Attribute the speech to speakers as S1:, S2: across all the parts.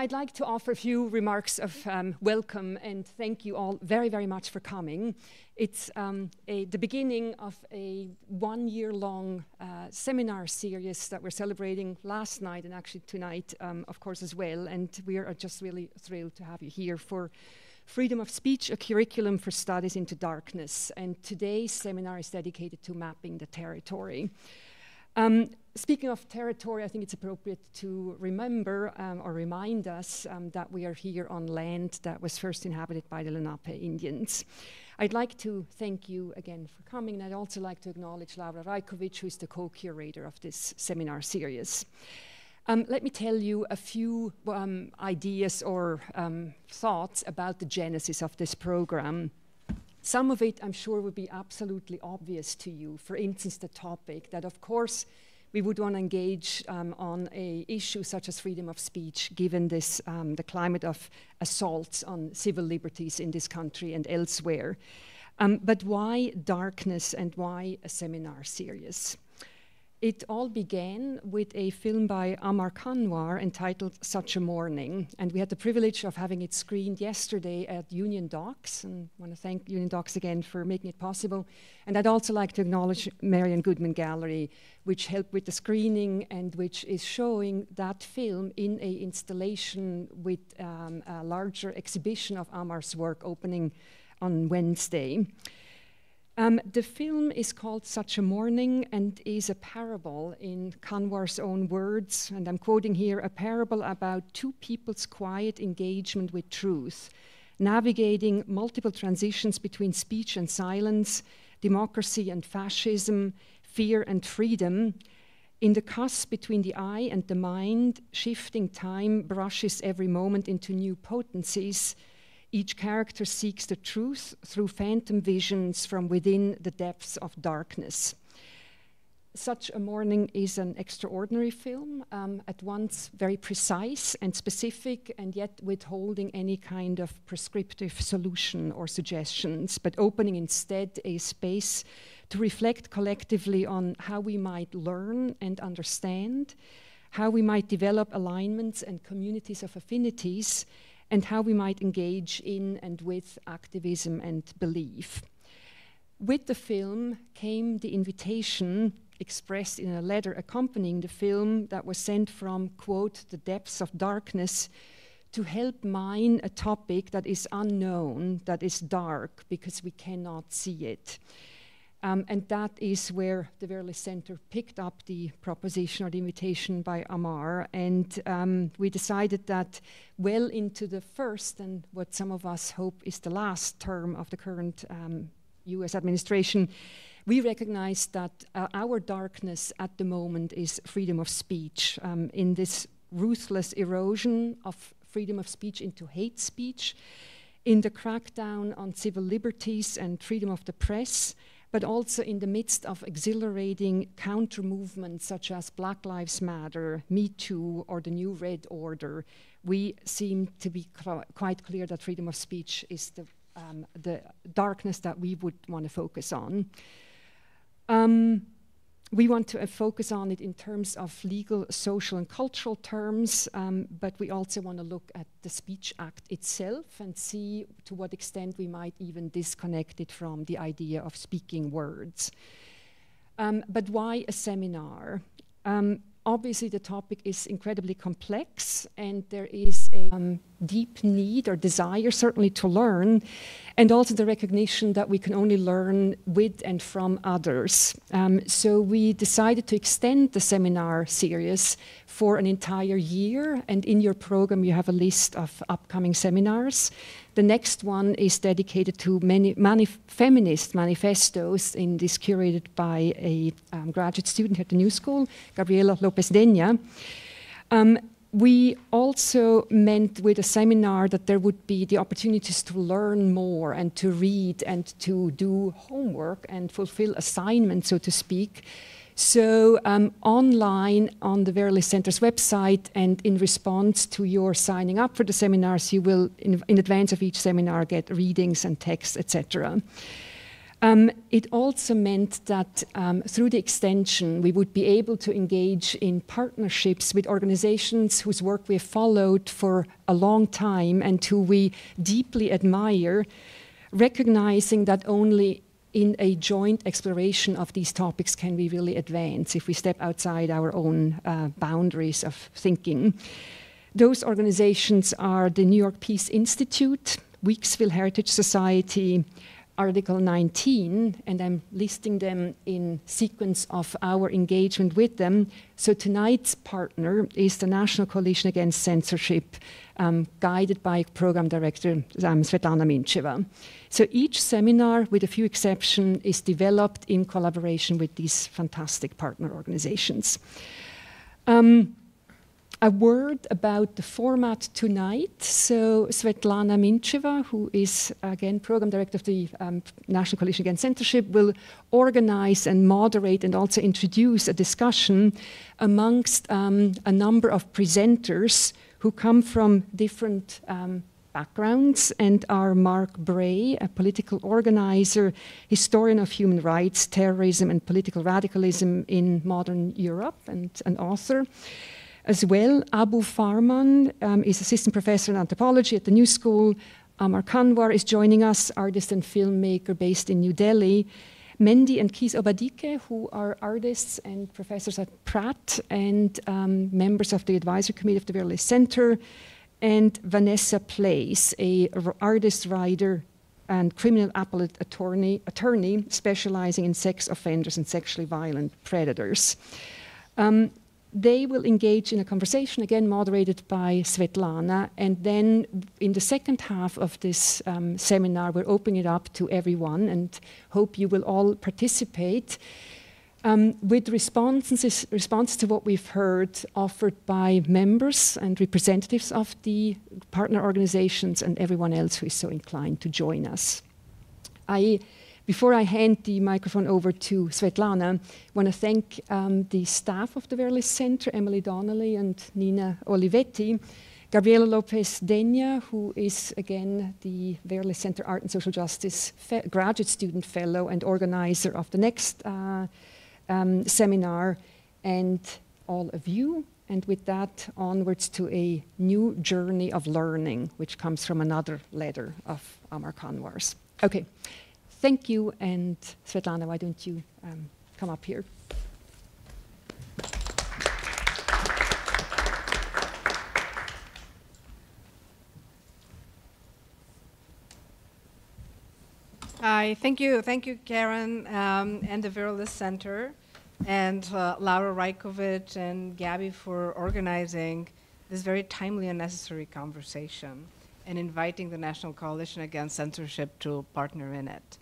S1: I'd like to offer a few remarks of um, welcome and thank you all very, very much for coming. It's um, a, the beginning of a one year long uh, seminar series that we're celebrating last night and actually tonight, um, of course, as well. And we are just really thrilled to have you here for Freedom of Speech, a curriculum for studies into darkness. And today's seminar is dedicated to mapping the territory. Um, speaking of territory, I think it's appropriate to remember um, or remind us um, that we are here on land that was first inhabited by the Lenape Indians. I'd like to thank you again for coming, and I'd also like to acknowledge Laura Raicovich, who is the co-curator of this seminar series. Um, let me tell you a few um, ideas or um, thoughts about the genesis of this program. Some of it, I'm sure, would be absolutely obvious to you. For instance, the topic that, of course, we would want to engage um, on a issue such as freedom of speech, given this um, the climate of assaults on civil liberties in this country and elsewhere. Um, but why darkness and why a seminar series? It all began with a film by Amar Kanwar entitled Such a Morning, and we had the privilege of having it screened yesterday at Union Docs, and I want to thank Union Docs again for making it possible. And I'd also like to acknowledge Marian Goodman Gallery, which helped with the screening and which is showing that film in a installation with um, a larger exhibition of Amar's work opening on Wednesday. Um, the film is called Such a Morning and is a parable in Kanwar's own words, and I'm quoting here a parable about two people's quiet engagement with truth, navigating multiple transitions between speech and silence, democracy and fascism, fear and freedom. In the cusp between the eye and the mind, shifting time brushes every moment into new potencies each character seeks the truth through phantom visions from within the depths of darkness. Such a Morning is an extraordinary film, um, at once very precise and specific, and yet withholding any kind of prescriptive solution or suggestions, but opening instead a space to reflect collectively on how we might learn and understand, how we might develop alignments and communities of affinities and how we might engage in and with activism and belief. With the film came the invitation expressed in a letter accompanying the film that was sent from, quote, the depths of darkness to help mine a topic that is unknown, that is dark, because we cannot see it. Um, and that is where the Vera List Center picked up the proposition or the invitation by Amar. And um, we decided that well into the first and what some of us hope is the last term of the current um, US administration, we recognize that uh, our darkness at the moment is freedom of speech. Um, in this ruthless erosion of freedom of speech into hate speech, in the crackdown on civil liberties and freedom of the press, but also in the midst of exhilarating counter movements such as Black Lives Matter, Me Too, or the New Red Order, we seem to be quite clear that freedom of speech is the, um, the darkness that we would want to focus on. Um, we want to uh, focus on it in terms of legal, social, and cultural terms, um, but we also want to look at the Speech Act itself and see to what extent we might even disconnect it from the idea of speaking words. Um, but why a seminar? Um, obviously the topic is incredibly complex and there is a um, deep need or desire certainly to learn and also the recognition that we can only learn with and from others. Um, so we decided to extend the seminar series for an entire year and in your program you have a list of upcoming seminars. The next one is dedicated to many manif feminist manifestos in is curated by a um, graduate student at the New School, Gabriela Lopez Dena. Um, we also meant with a seminar that there would be the opportunities to learn more and to read and to do homework and fulfill assignments, so to speak, so um, online on the Vera List Center's website and in response to your signing up for the seminars, you will, in, in advance of each seminar, get readings and texts, etc. Um, it also meant that um, through the extension, we would be able to engage in partnerships with organizations whose work we have followed for a long time and who we deeply admire, recognizing that only in a joint exploration of these topics can we really advance if we step outside our own uh, boundaries of thinking. Those organizations are the New York Peace Institute, Weeksville Heritage Society, Article 19, and I'm listing them in sequence of our engagement with them. So tonight's partner is the National Coalition Against Censorship, um, guided by Program Director um, Svetlana Mincheva. So each seminar, with a few exceptions, is developed in collaboration with these fantastic partner organizations. Um, a word about the format tonight. So Svetlana Mincheva, who is again program director of the um, National Coalition Against Censorship, will organize and moderate and also introduce a discussion amongst um, a number of presenters who come from different um, backgrounds and are Mark Bray, a political organizer, historian of human rights, terrorism, and political radicalism in modern Europe, and an author. As well, Abou Farman um, is assistant professor in anthropology at the New School. Amar Kanwar is joining us, artist and filmmaker based in New Delhi. Mendi and Keith Obadike, who are artists and professors at Pratt and um, members of the advisory committee of the Vera List Center. And Vanessa Place, a artist, writer, and criminal appellate attorney, attorney specializing in sex offenders and sexually violent predators. Um, they will engage in a conversation, again moderated by Svetlana, and then in the second half of this um, seminar, we're opening it up to everyone and hope you will all participate. Um, with responses, response to what we've heard offered by members and representatives of the partner organizations and everyone else who is so inclined to join us. I before I hand the microphone over to Svetlana, I want to thank um, the staff of the Vera List Center, Emily Donnelly and Nina Olivetti, Gabriela Lopez Dena, who is again the Vera List Center Art and Social Justice graduate student fellow and organizer of the next uh, um, seminar, and all of you. And with that, onwards to a new journey of learning, which comes from another letter of Amar Kanwar's. Okay, thank you. And Svetlana, why don't you um, come up here?
S2: Hi, thank you. Thank you, Carin, um, and the Vera List Center, and uh, Laura Raicovich and Gabby for organizing this very timely and necessary conversation and inviting the National Coalition Against Censorship to partner in it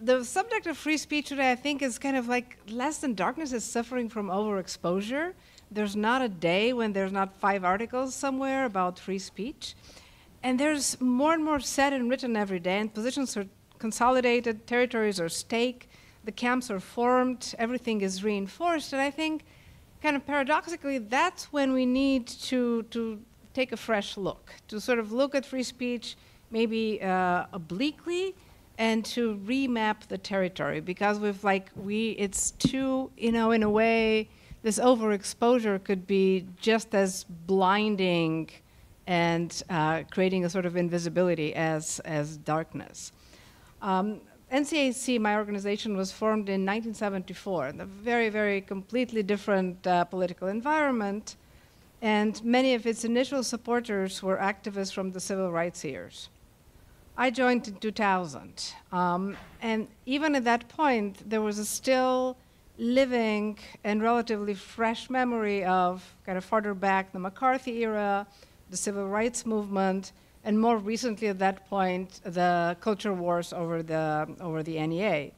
S2: the subject of free speech today, I think, is kind of like less than darkness is suffering from overexposure. There's not a day when there's not five articles somewhere about free speech. And there's more and more said and written every day, and positions are consolidated, territories are stake, the camps are formed, everything is reinforced. And I think, kind of paradoxically, that's when we need to, to take a fresh look, to sort of look at free speech maybe uh, obliquely and to remap the territory because with like we it's too you know in a way this overexposure could be just as blinding and uh, creating a sort of invisibility as as darkness. Um, NCAC, my organization, was formed in 1974 in a very, very completely different uh, political environment, and many of its initial supporters were activists from the civil rights years. I joined in 2000. Um, and even at that point, there was a still living and relatively fresh memory of kind of farther back the McCarthy era, the civil rights movement, and more recently at that point, the culture wars over the, over the NEA.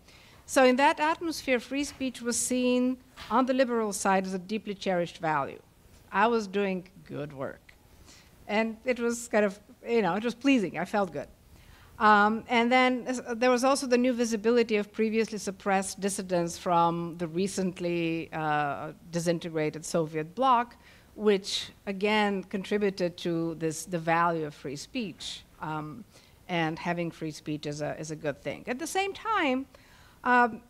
S2: So in that atmosphere, free speech was seen on the liberal side as a deeply cherished value. I was doing good work. And it was kind of, you know, it was pleasing. I felt good. Um, and then there was also the new visibility of previously suppressed dissidents from the recently uh, disintegrated Soviet bloc, which again contributed to this the value of free speech. Um, and having free speech is a, is a good thing. At the same time, um,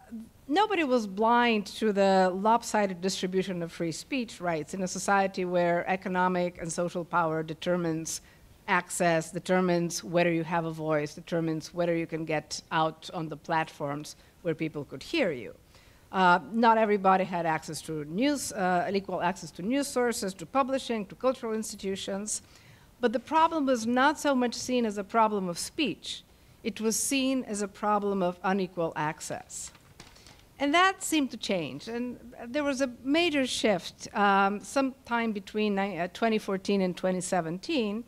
S2: nobody was blind to the lopsided distribution of free speech rights in a society where economic and social power determines access, determines whether you have a voice, determines whether you can get out on the platforms where people could hear you. Uh, not everybody had access to news, uh, equal access to news sources, to publishing, to cultural institutions. But the problem was not so much seen as a problem of speech, it was seen as a problem of unequal access. And that seemed to change. And there was a major shift um, sometime between uh, 2014 and 2017.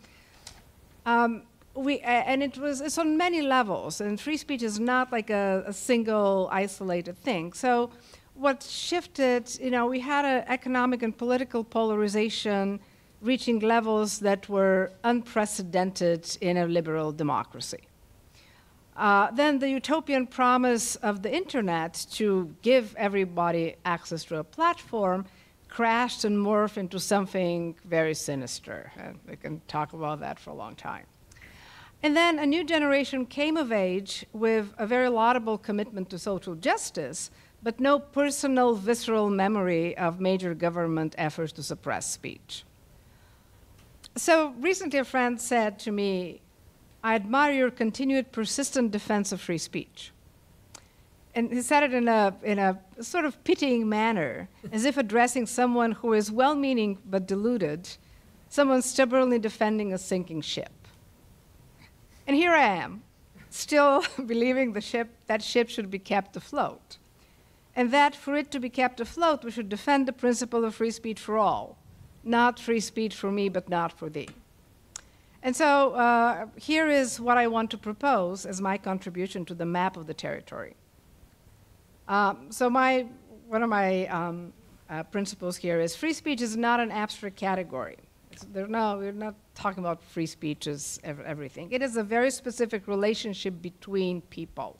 S2: Um, we, and it was it's on many levels, and free speech is not like a, a single isolated thing. So, what shifted, you know, we had an economic and political polarization reaching levels that were unprecedented in a liberal democracy. Uh, then the utopian promise of the internet to give everybody access to a platform crashed and morphed into something very sinister. And we can talk about that for a long time. And then a new generation came of age with a very laudable commitment to social justice, but no personal, visceral memory of major government efforts to suppress speech. So recently, a friend said to me, I admire your continued persistent defense of free speech. And he said it in a, in a sort of pitying manner, as if addressing someone who is well meaning but deluded, someone stubbornly defending a sinking ship. And here I am, still believing the ship, that ship should be kept afloat. And that for it to be kept afloat, we should defend the principle of free speech for all, not free speech for me, but not for thee. And so uh, here is what I want to propose as my contribution to the map of the territory. Um, so my, one of my um, uh, principles here is free speech is not an abstract category. no, we're not talking about free speech as everything. It is a very specific relationship between people.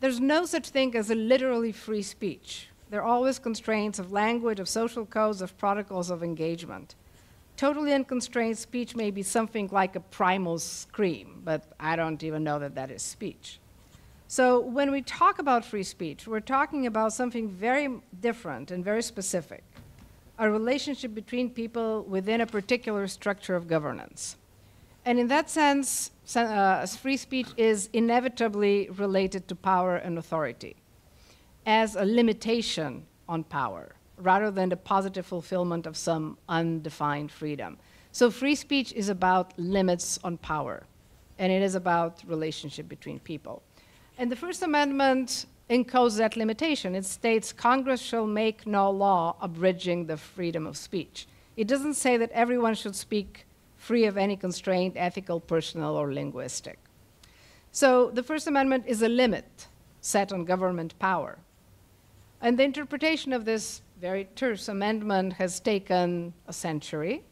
S2: There's no such thing as a literally free speech. There are always constraints of language, of social codes, of protocols of engagement. Totally unconstrained speech may be something like a primal scream, but I don't even know that that is speech. So when we talk about free speech, we're talking about something very different and very specific a relationship between people within a particular structure of governance. And in that sense, uh, free speech is inevitably related to power and authority as a limitation on power rather than the positive fulfillment of some undefined freedom. So free speech is about limits on power, and it is about relationship between people. And the First Amendment encodes that limitation. It states Congress shall make no law abridging the freedom of speech. It doesn't say that everyone should speak free of any constraint, ethical, personal, or linguistic. So the First Amendment is a limit set on government power. And the interpretation of this very terse amendment has taken a century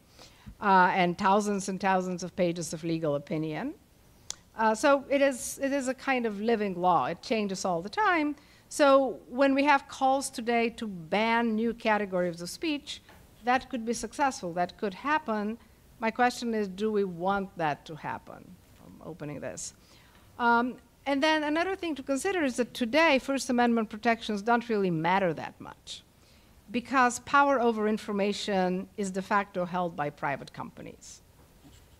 S2: uh, and thousands and thousands of pages of legal opinion. Uh, so it is, it is a kind of living law. It changes all the time. So when we have calls today to ban new categories of speech, that could be successful. That could happen. My question is, do we want that to happen? I'm opening this. Um, and then another thing to consider is that today, First Amendment protections don't really matter that much because power over information is de facto held by private companies.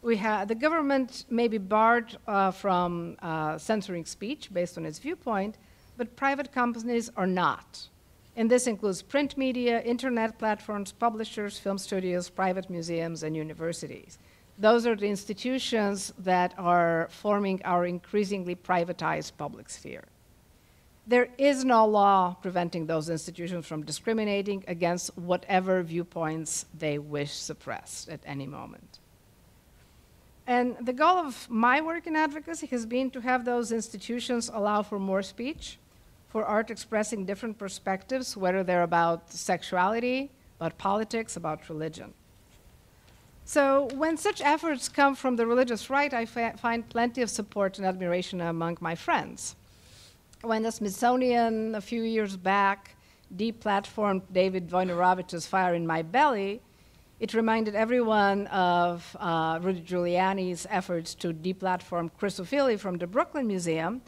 S2: We have, the government may be barred uh, from uh, censoring speech based on its viewpoint, but private companies are not. And this includes print media, internet platforms, publishers, film studios, private museums, and universities. Those are the institutions that are forming our increasingly privatized public sphere. There is no law preventing those institutions from discriminating against whatever viewpoints they wish suppressed at any moment. And the goal of my work in advocacy has been to have those institutions allow for more speech, for art expressing different perspectives, whether they're about sexuality, about politics, about religion. So when such efforts come from the religious right, I find plenty of support and admiration among my friends when the Smithsonian a few years back deplatformed David Wojnarowicz's Fire in My Belly, It reminded everyone of uh, Rudy Giuliani's efforts to deplatform Chris Ofili from the Brooklyn Museum,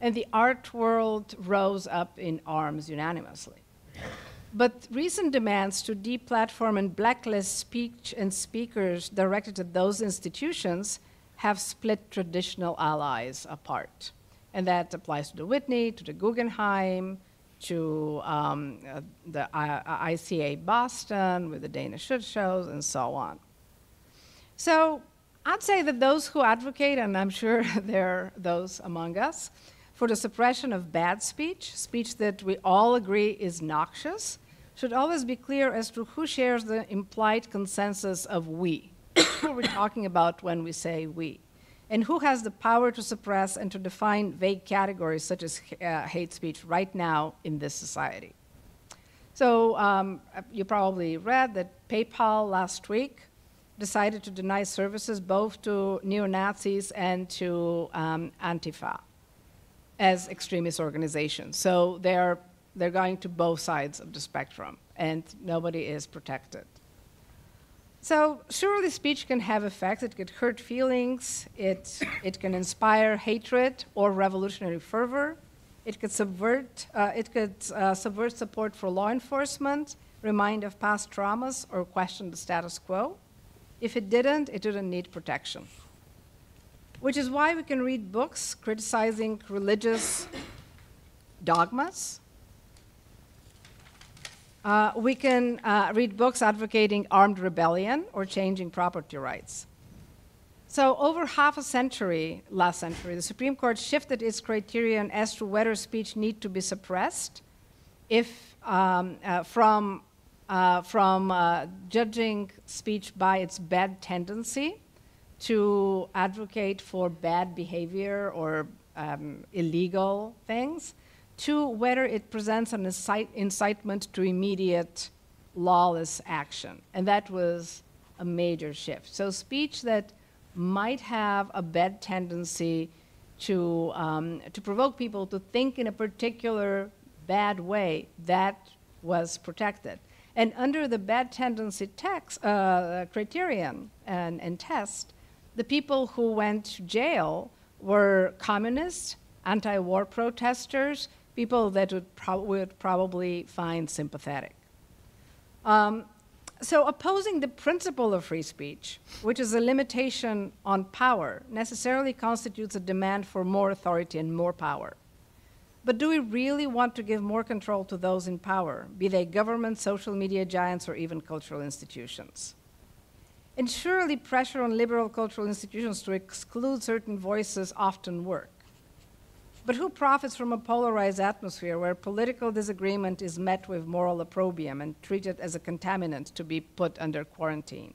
S2: and the art world rose up in arms unanimously. But recent demands to deplatform and blacklist speech and speakers directed at those institutions have split traditional allies apart. And that applies to the Whitney, to the Guggenheim, to um, the ICA Boston with the Dana Schutz shows, and so on. So I'd say that those who advocate, and I'm sure there are those among us, for the suppression of bad speech, speech that we all agree is noxious, should always be clear as to who shares the implied consensus of we. who are we talking about when we say we? And who has the power to suppress and to define vague categories such as uh, hate speech right now in this society? So um, you probably read that PayPal last week decided to deny services both to neo Nazis and to um, Antifa as extremist organizations. So they're, they're going to both sides of the spectrum, and nobody is protected. So surely speech can have effects. It could hurt feelings. It, it can inspire hatred or revolutionary fervor. It could subvert, uh, it could uh, subvert support for law enforcement, remind of past traumas, or question the status quo. If it didn't, it didn't need protection. Which is why we can read books criticizing religious dogmas, uh, we can uh, read books advocating armed rebellion or changing property rights. So, over half a century, last century, the Supreme Court shifted its criterion as to whether speech need to be suppressed, if um, uh, from uh, from uh, judging speech by its bad tendency to advocate for bad behavior or um, illegal things, Two, whether it presents an incite incitement to immediate lawless action. And that was a major shift. So, speech that might have a bad tendency to, um, to provoke people to think in a particular bad way, that was protected. And under the bad tendency text, uh, criterion and, and test, the people who went to jail were communists, anti war protesters, people that would, would probably find sympathetic. Um, so, opposing the principle of free speech, which is a limitation on power, necessarily constitutes a demand for more authority and more power. But do we really want to give more control to those in power, be they government, social media giants, or even cultural institutions? And surely pressure on liberal cultural institutions to exclude certain voices often work. But who profits from a polarized atmosphere where political disagreement is met with moral opprobrium and treated as a contaminant to be put under quarantine?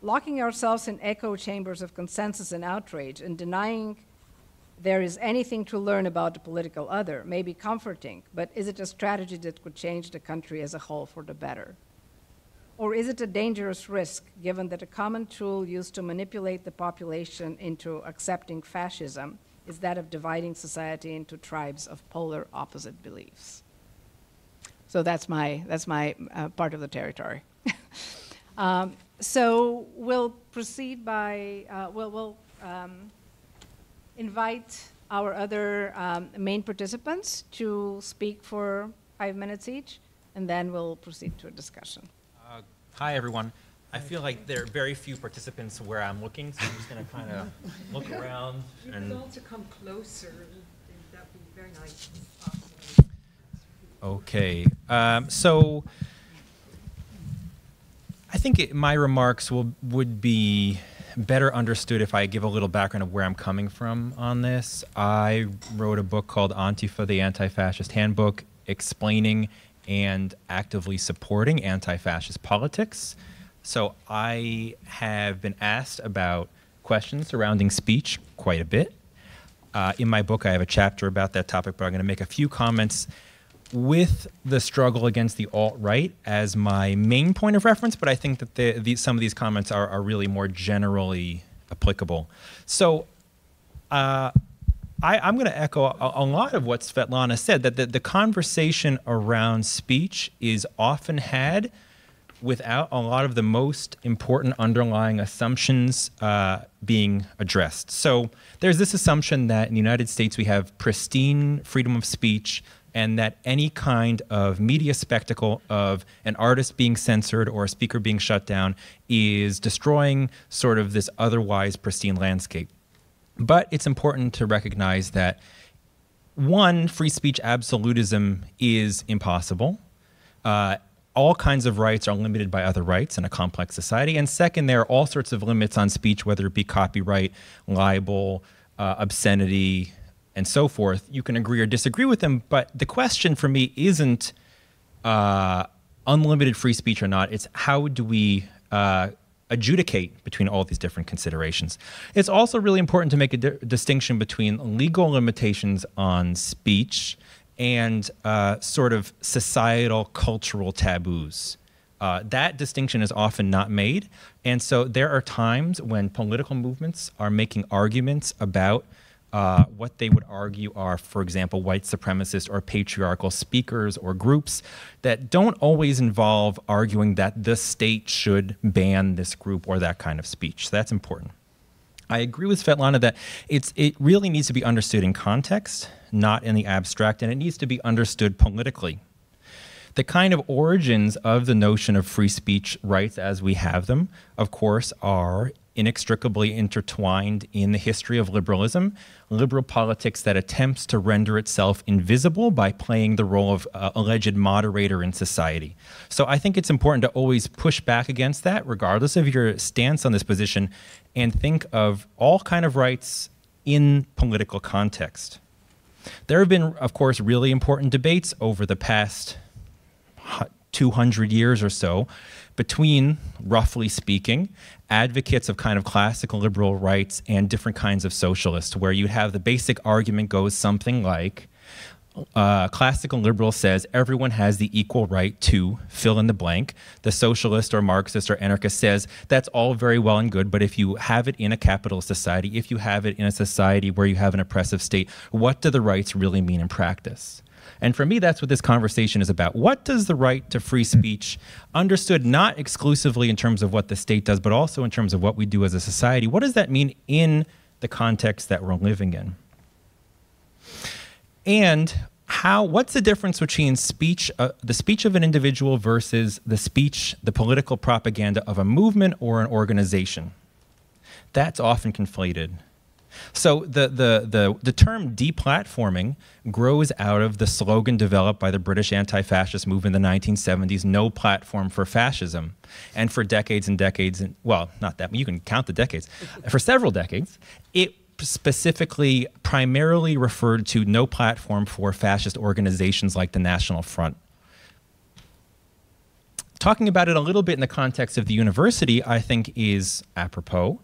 S2: Locking ourselves in echo chambers of consensus and outrage and denying there is anything to learn about the political other may be comforting, but is it a strategy that could change the country as a whole for the better? Or is it a dangerous risk, given that a common tool used to manipulate the population into accepting fascism is that of dividing society into tribes of polar opposite beliefs. So that's my, that's my uh, part of the territory. um, so we'll proceed by, uh, we'll, we'll um, invite our other um, main participants to speak for five minutes each, and then we'll proceed to a discussion.
S3: Uh, hi, everyone. I feel like there are very few participants where I'm looking, so I'm just going to kind of look around.
S1: You
S3: and
S1: could also come closer. That'd be very nice.
S3: Okay. Um, so I think it, my remarks will would be better understood if I give a little background of where I'm coming from on this. I wrote a book called Antifa: The Anti-Fascist Handbook, explaining and actively supporting anti-fascist politics. So I have been asked about questions surrounding speech quite a bit. Uh, in my book, I have a chapter about that topic, but I'm going to make a few comments with the struggle against the alt right as my main point of reference, but I think that the, the, some of these comments are, are, really more generally applicable. So uh, I, am going to echo a, a, lot of what Svetlana said that the, the conversation around speech is often had without a lot of the most important underlying assumptions uh, being addressed. So there's this assumption that in the United States we have pristine freedom of speech and that any kind of media spectacle of an artist being censored or a speaker being shut down is destroying sort of this otherwise pristine landscape. But it's important to recognize that one, free speech absolutism is impossible. Uh, all kinds of rights are limited by other rights in a complex society. And second, there are all sorts of limits on speech, whether it be copyright, libel, uh, obscenity, and so forth. You can agree or disagree with them, but the question for me isn't uh, unlimited free speech or not. It's how do we uh, adjudicate between all these different considerations. It's also really important to make a di distinction between legal limitations on speech and uh, sort of societal cultural taboos. Uh, that distinction is often not made. And so there are times when political movements are making arguments about uh, what they would argue are, for example, white supremacist or patriarchal speakers or groups that don't always involve arguing that the state should ban this group or that kind of speech. So that's important. I agree with Svetlana that it's it really needs to be understood in context, not in the abstract, and it needs to be understood politically. The kind of origins of the notion of free speech rights as we have them, of course, are inextricably intertwined in the history of liberalism, liberal politics that attempts to render itself invisible by playing the role of uh, alleged moderator in society. So I think it's important to always push back against that, regardless of your stance on this position, and think of all kind of rights in political context. There have been, of course, really important debates over the past 200 years or so between, roughly speaking, advocates of kind of classical liberal rights and different kinds of socialists, where you have the basic argument goes something like, uh, classical liberal says everyone has the equal right to fill in the blank. The socialist or Marxist or anarchist says that's all very well and good, but if you have it in a capitalist society, if you have it in a society where you have an oppressive state, what do the rights really mean in practice? And for me, that's what this conversation is about. What does the right to free speech, understood not exclusively in terms of what the state does, but also in terms of what we do as a society, what does that mean in the context that we're living in? And how what's the difference between speech uh, the speech of an individual versus the speech the political propaganda of a movement or an organization? That's often conflated. So the, the, the, the term deplatforming grows out of the slogan developed by the British anti-fascist movement in the 1970s, no platform for fascism. And for decades and decades, and well, not that, you can count the decades, for several decades, it specifically primarily referred to no platform for fascist organizations like the National Front. Talking about it a little bit in the context of the university, I think is apropos.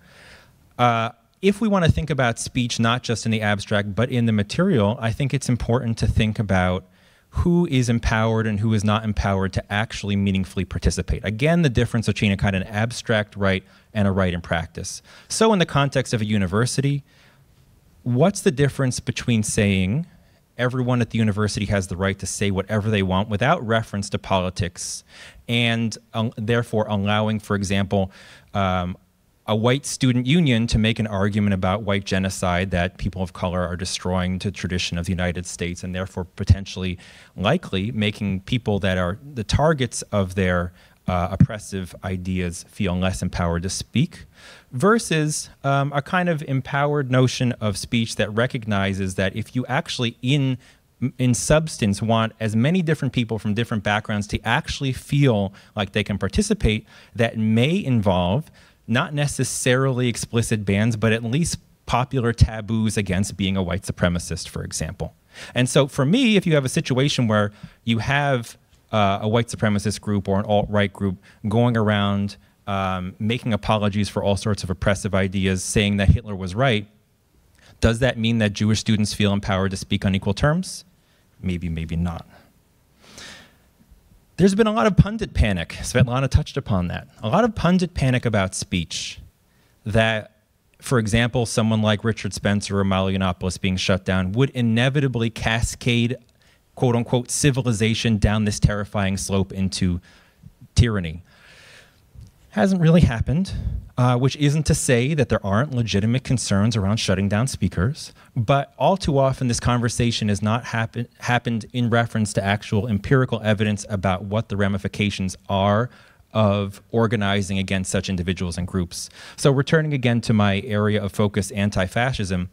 S3: Uh, if we want to think about speech not just in the abstract but in the material, I think it's important to think about who is empowered and who is not empowered to actually meaningfully participate. Again, the difference between a kind of an abstract right and a right in practice. So in the context of a university, what's the difference between saying everyone at the university has the right to say whatever they want without reference to politics and um, therefore allowing, for example, um, a white student union to make an argument about white genocide that people of color are destroying to tradition of the United States and therefore potentially likely making people that are the targets of their uh, oppressive ideas feel less empowered to speak versus um, a kind of empowered notion of speech that recognizes that if you actually in in substance want as many different people from different backgrounds to actually feel like they can participate that may involve not necessarily explicit bans, but at least popular taboos against being a white supremacist, for example. And so for me, if you have a situation where you have uh, a white supremacist group or an alt-right group going around um, making apologies for all sorts of oppressive ideas, saying that Hitler was right, does that mean that Jewish students feel empowered to speak on equal terms? Maybe, maybe not. There's been a lot of pundit panic. Svetlana touched upon that. A lot of pundit panic about speech that, for example, someone like Richard Spencer or Milo Yiannopoulos being shut down would inevitably cascade, quote unquote, civilization down this terrifying slope into tyranny.
S4: hasn't really happened, uh, which isn't to say that there aren't legitimate concerns around shutting down speakers. But all too often, this conversation has not happen, happened in reference to actual empirical evidence about what the ramifications are of organizing against such individuals and groups. So, returning again to my area of focus, anti fascism,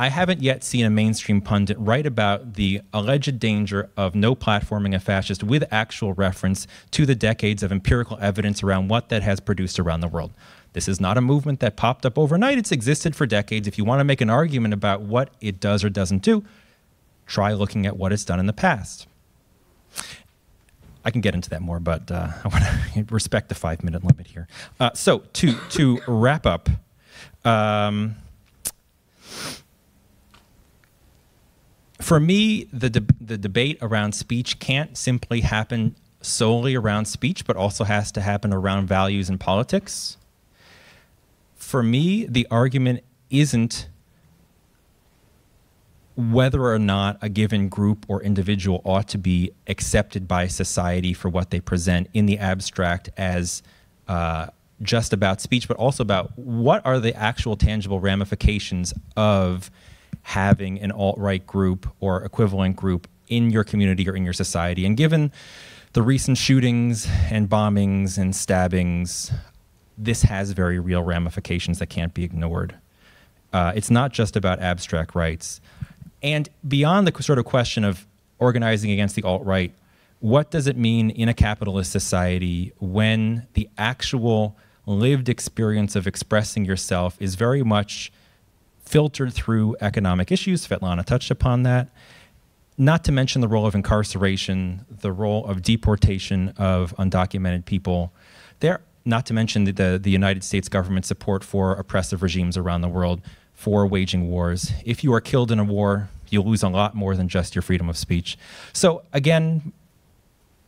S4: I haven't yet seen a mainstream pundit write about the alleged danger of no platforming a fascist with actual reference to the decades of empirical evidence around what that has produced around the world. This is not a movement that popped up overnight. It's existed for decades. If you want to make an argument about what it does or doesn't do, try looking at what it's done in the past. I can get into that more, but uh, I want to respect the five minute limit here. Uh, so, to, to wrap up, um, for me, the de- the debate around speech can't simply happen solely around speech, but also has to happen around values and politics. For me, the argument isn't whether or not a given group or individual ought to be accepted by society for what they present in the abstract as uh, just about speech, but also about what are the actual tangible ramifications of having an alt right group or equivalent group in your community or in your society. And given the recent shootings and bombings and stabbings, this has very real ramifications that can't be ignored. Uh, it's not just about abstract rights. And beyond the sort of question of organizing against the alt right, what does it mean in a capitalist society when the actual lived experience of expressing yourself is very much filtered through economic issues. Svetlana touched upon that. Not to mention the role of incarceration, the role of deportation of undocumented people. There, not to mention the, the, the United States government support for oppressive regimes around the world for waging wars. If you are killed in a war, you lose a lot more than just your freedom of speech. So again,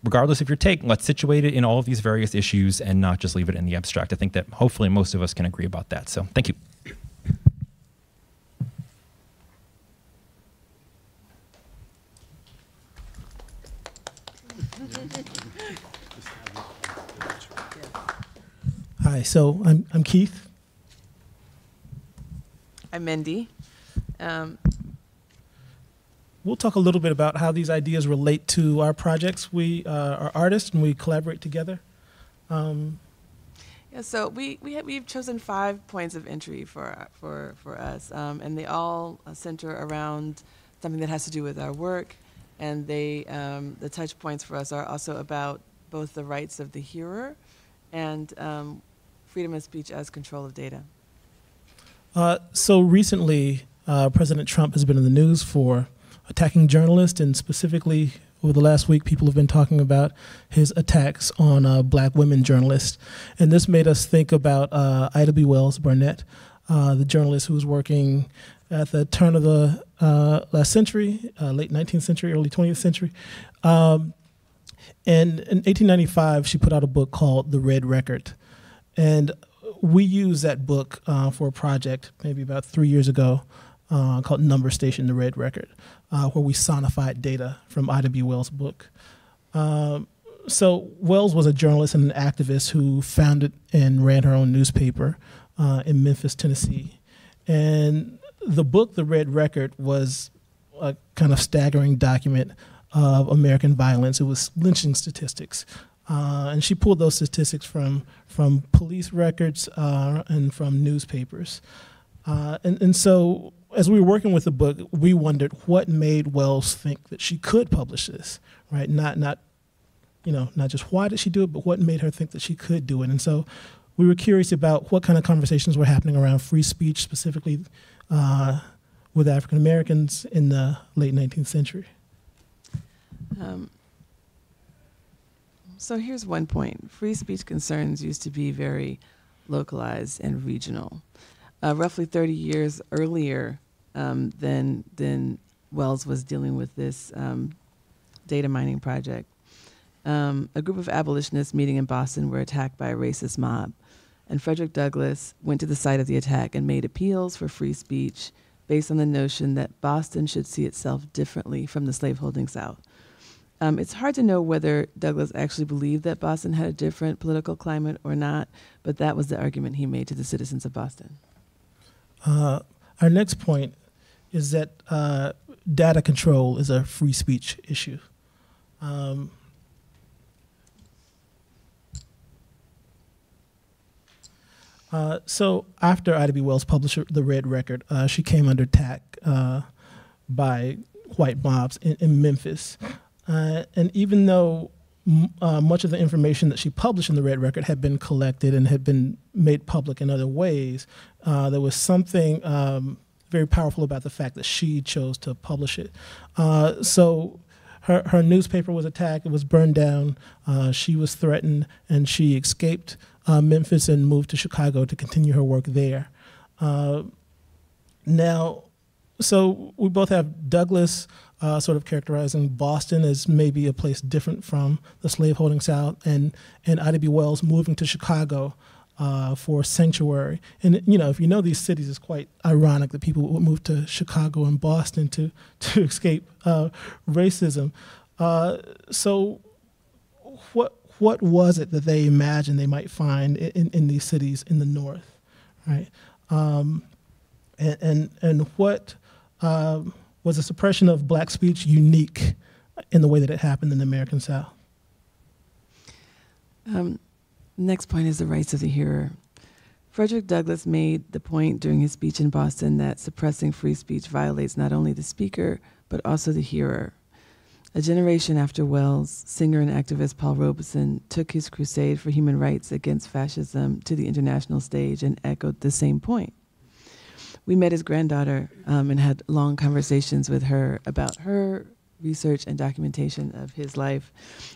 S4: regardless of your take, let's situate it in all of these various issues and not just leave it in the abstract. I think that hopefully most of us can agree about that. So thank you.
S5: Hi, so I'm, I'm Keith.
S6: I'm Mendi. Um,
S5: we'll talk a little bit about how these ideas relate to our projects. We uh, are artists and we collaborate together. Um,
S6: yeah, so we, we have, we've chosen five points of entry for, for, for us, um, and they all center around something that has to do with our work, and they, um, the touch points for us are also about both the rights of the hearer and um, freedom of speech as control of data?
S5: Uh, so recently, uh, President Trump has been in the news for attacking journalists, and specifically over the last week, people have been talking about his attacks on uh, black women journalists. And this made us think about uh, Ida B. Wells Barnett, uh, the journalist who was working at the turn of the uh, last century, late 19th century, early 20th century. Um, and in 1895, she put out a book called The Red Record. And we used that book uh, for a project maybe about three years ago uh, called Number Station, the Red Record, uh, where we sonified data from Ida B. Wells' book. Um, so Wells was a journalist and an activist who founded and ran her own newspaper uh, in Memphis, Tennessee. And the book, The Red Record, was a kind of staggering document of American violence. It was lynching statistics. Uh, and she pulled those statistics from from police records uh, and from newspapers. Uh, and, and so, as we were working with the book, we wondered what made Wells think that she could publish this, right? Not not you know not just why did she do it, but what made her think that she could do it. And so, we were curious about what kind of conversations were happening around free speech, specifically uh, with African Americans in the late 19th century. Um,
S6: so here's one point free speech concerns used to be very localized and regional. Uh, roughly 30 years earlier um, than, than Wells was dealing with this um, data mining project, um, a group of abolitionists meeting in Boston were attacked by a racist mob. And Frederick Douglass went to the site of the attack and made appeals for free speech based on the notion that Boston should see itself differently from the slaveholding South. Um, it's hard to know whether Douglass actually believed that Boston had a different political climate or not, but that was the argument he made to the citizens of Boston.
S5: Uh, our next point is that uh, data control is a free speech issue. Um, uh, so after Ida B. Wells published the Red Record, uh, she came under attack uh, by white mobs in, in Memphis. Uh, and even though uh, much of the information that she published in the Red Record had been collected and had been made public in other ways, uh, there was something um, very powerful about the fact that she chose to publish it. Uh, so her, her newspaper was attacked, it was burned down, uh, she was threatened, and she escaped uh, Memphis and moved to Chicago to continue her work there. now, so we both have Douglass uh, sort of characterizing Boston as maybe a place different from the slaveholding South, and and Ida B. Wells moving to Chicago uh, for sanctuary. And you know, if you know these cities, it's quite ironic that people would move to Chicago and Boston to to escape uh, racism. Uh, so, what what was it that they imagined they might find in, in these cities in the North, right? Um, and, and and what um, was the suppression of black speech unique in the way that it happened in the American South?
S6: Um, next point is the rights of the hearer. Frederick Douglass made the point during his speech in Boston that suppressing free speech violates not only the speaker, but also the hearer. A generation after Wells, singer and activist Paul Robeson took his crusade for human rights against fascism to the international stage and echoed the same point we met his granddaughter um, and had long conversations with her about her research and documentation of his life.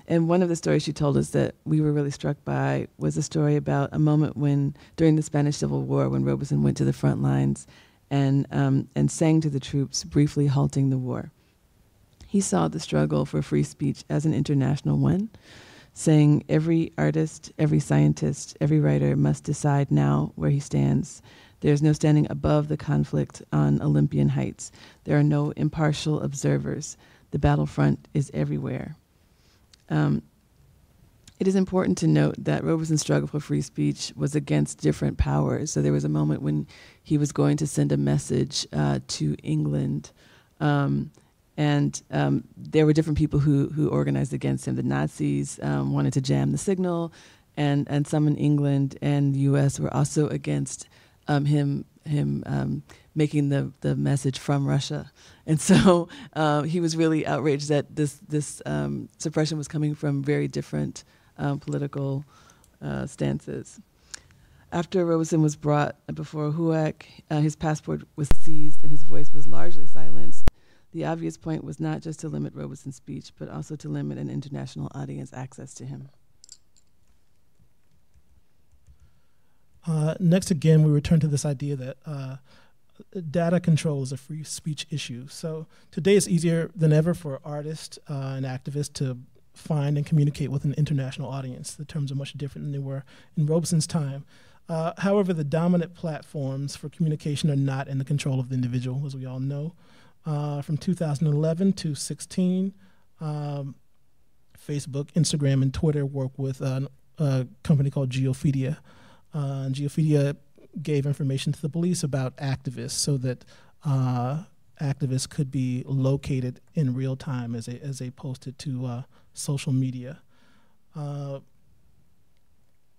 S6: And one of the stories she told us that we were really struck by was a story about a moment when, during the Spanish Civil War, when Robeson went to the front lines and, um, and sang to the troops, briefly halting the war. He saw the struggle for free speech as an international one, saying every artist, every scientist, every writer must decide now where he stands there's no standing above the conflict on Olympian heights. There are no impartial observers. The battlefront is everywhere. Um, it is important to note that Robeson's struggle for free speech was against different powers. So there was a moment when he was going to send a message uh, to England. Um, and um, there were different people who, who organized against him. The Nazis um, wanted to jam the signal, and, and some in England and the US were also against um, him him um, making the the message from Russia, and so uh, he was really outraged that this this um, suppression was coming from very different um, political uh, stances. After Robeson was brought before HUAC, uh, his passport was seized and his voice was largely silenced. The obvious point was not just to limit Robeson's speech, but also to limit an international audience access to him.
S5: Uh, next, again, we return to this idea that uh, data control is a free speech issue. So today it's easier than ever for artists uh, and activists to find and communicate with an international audience. The terms are much different than they were in Robeson's time. Uh, however, the dominant platforms for communication are not in the control of the individual, as we all know. Uh, from 2011 to 16, um, Facebook, Instagram, and Twitter work with a company called Geofeedia. Uh, gave information to the police about activists so that uh, activists could be located in real time as they, as they posted to uh, social media. Uh,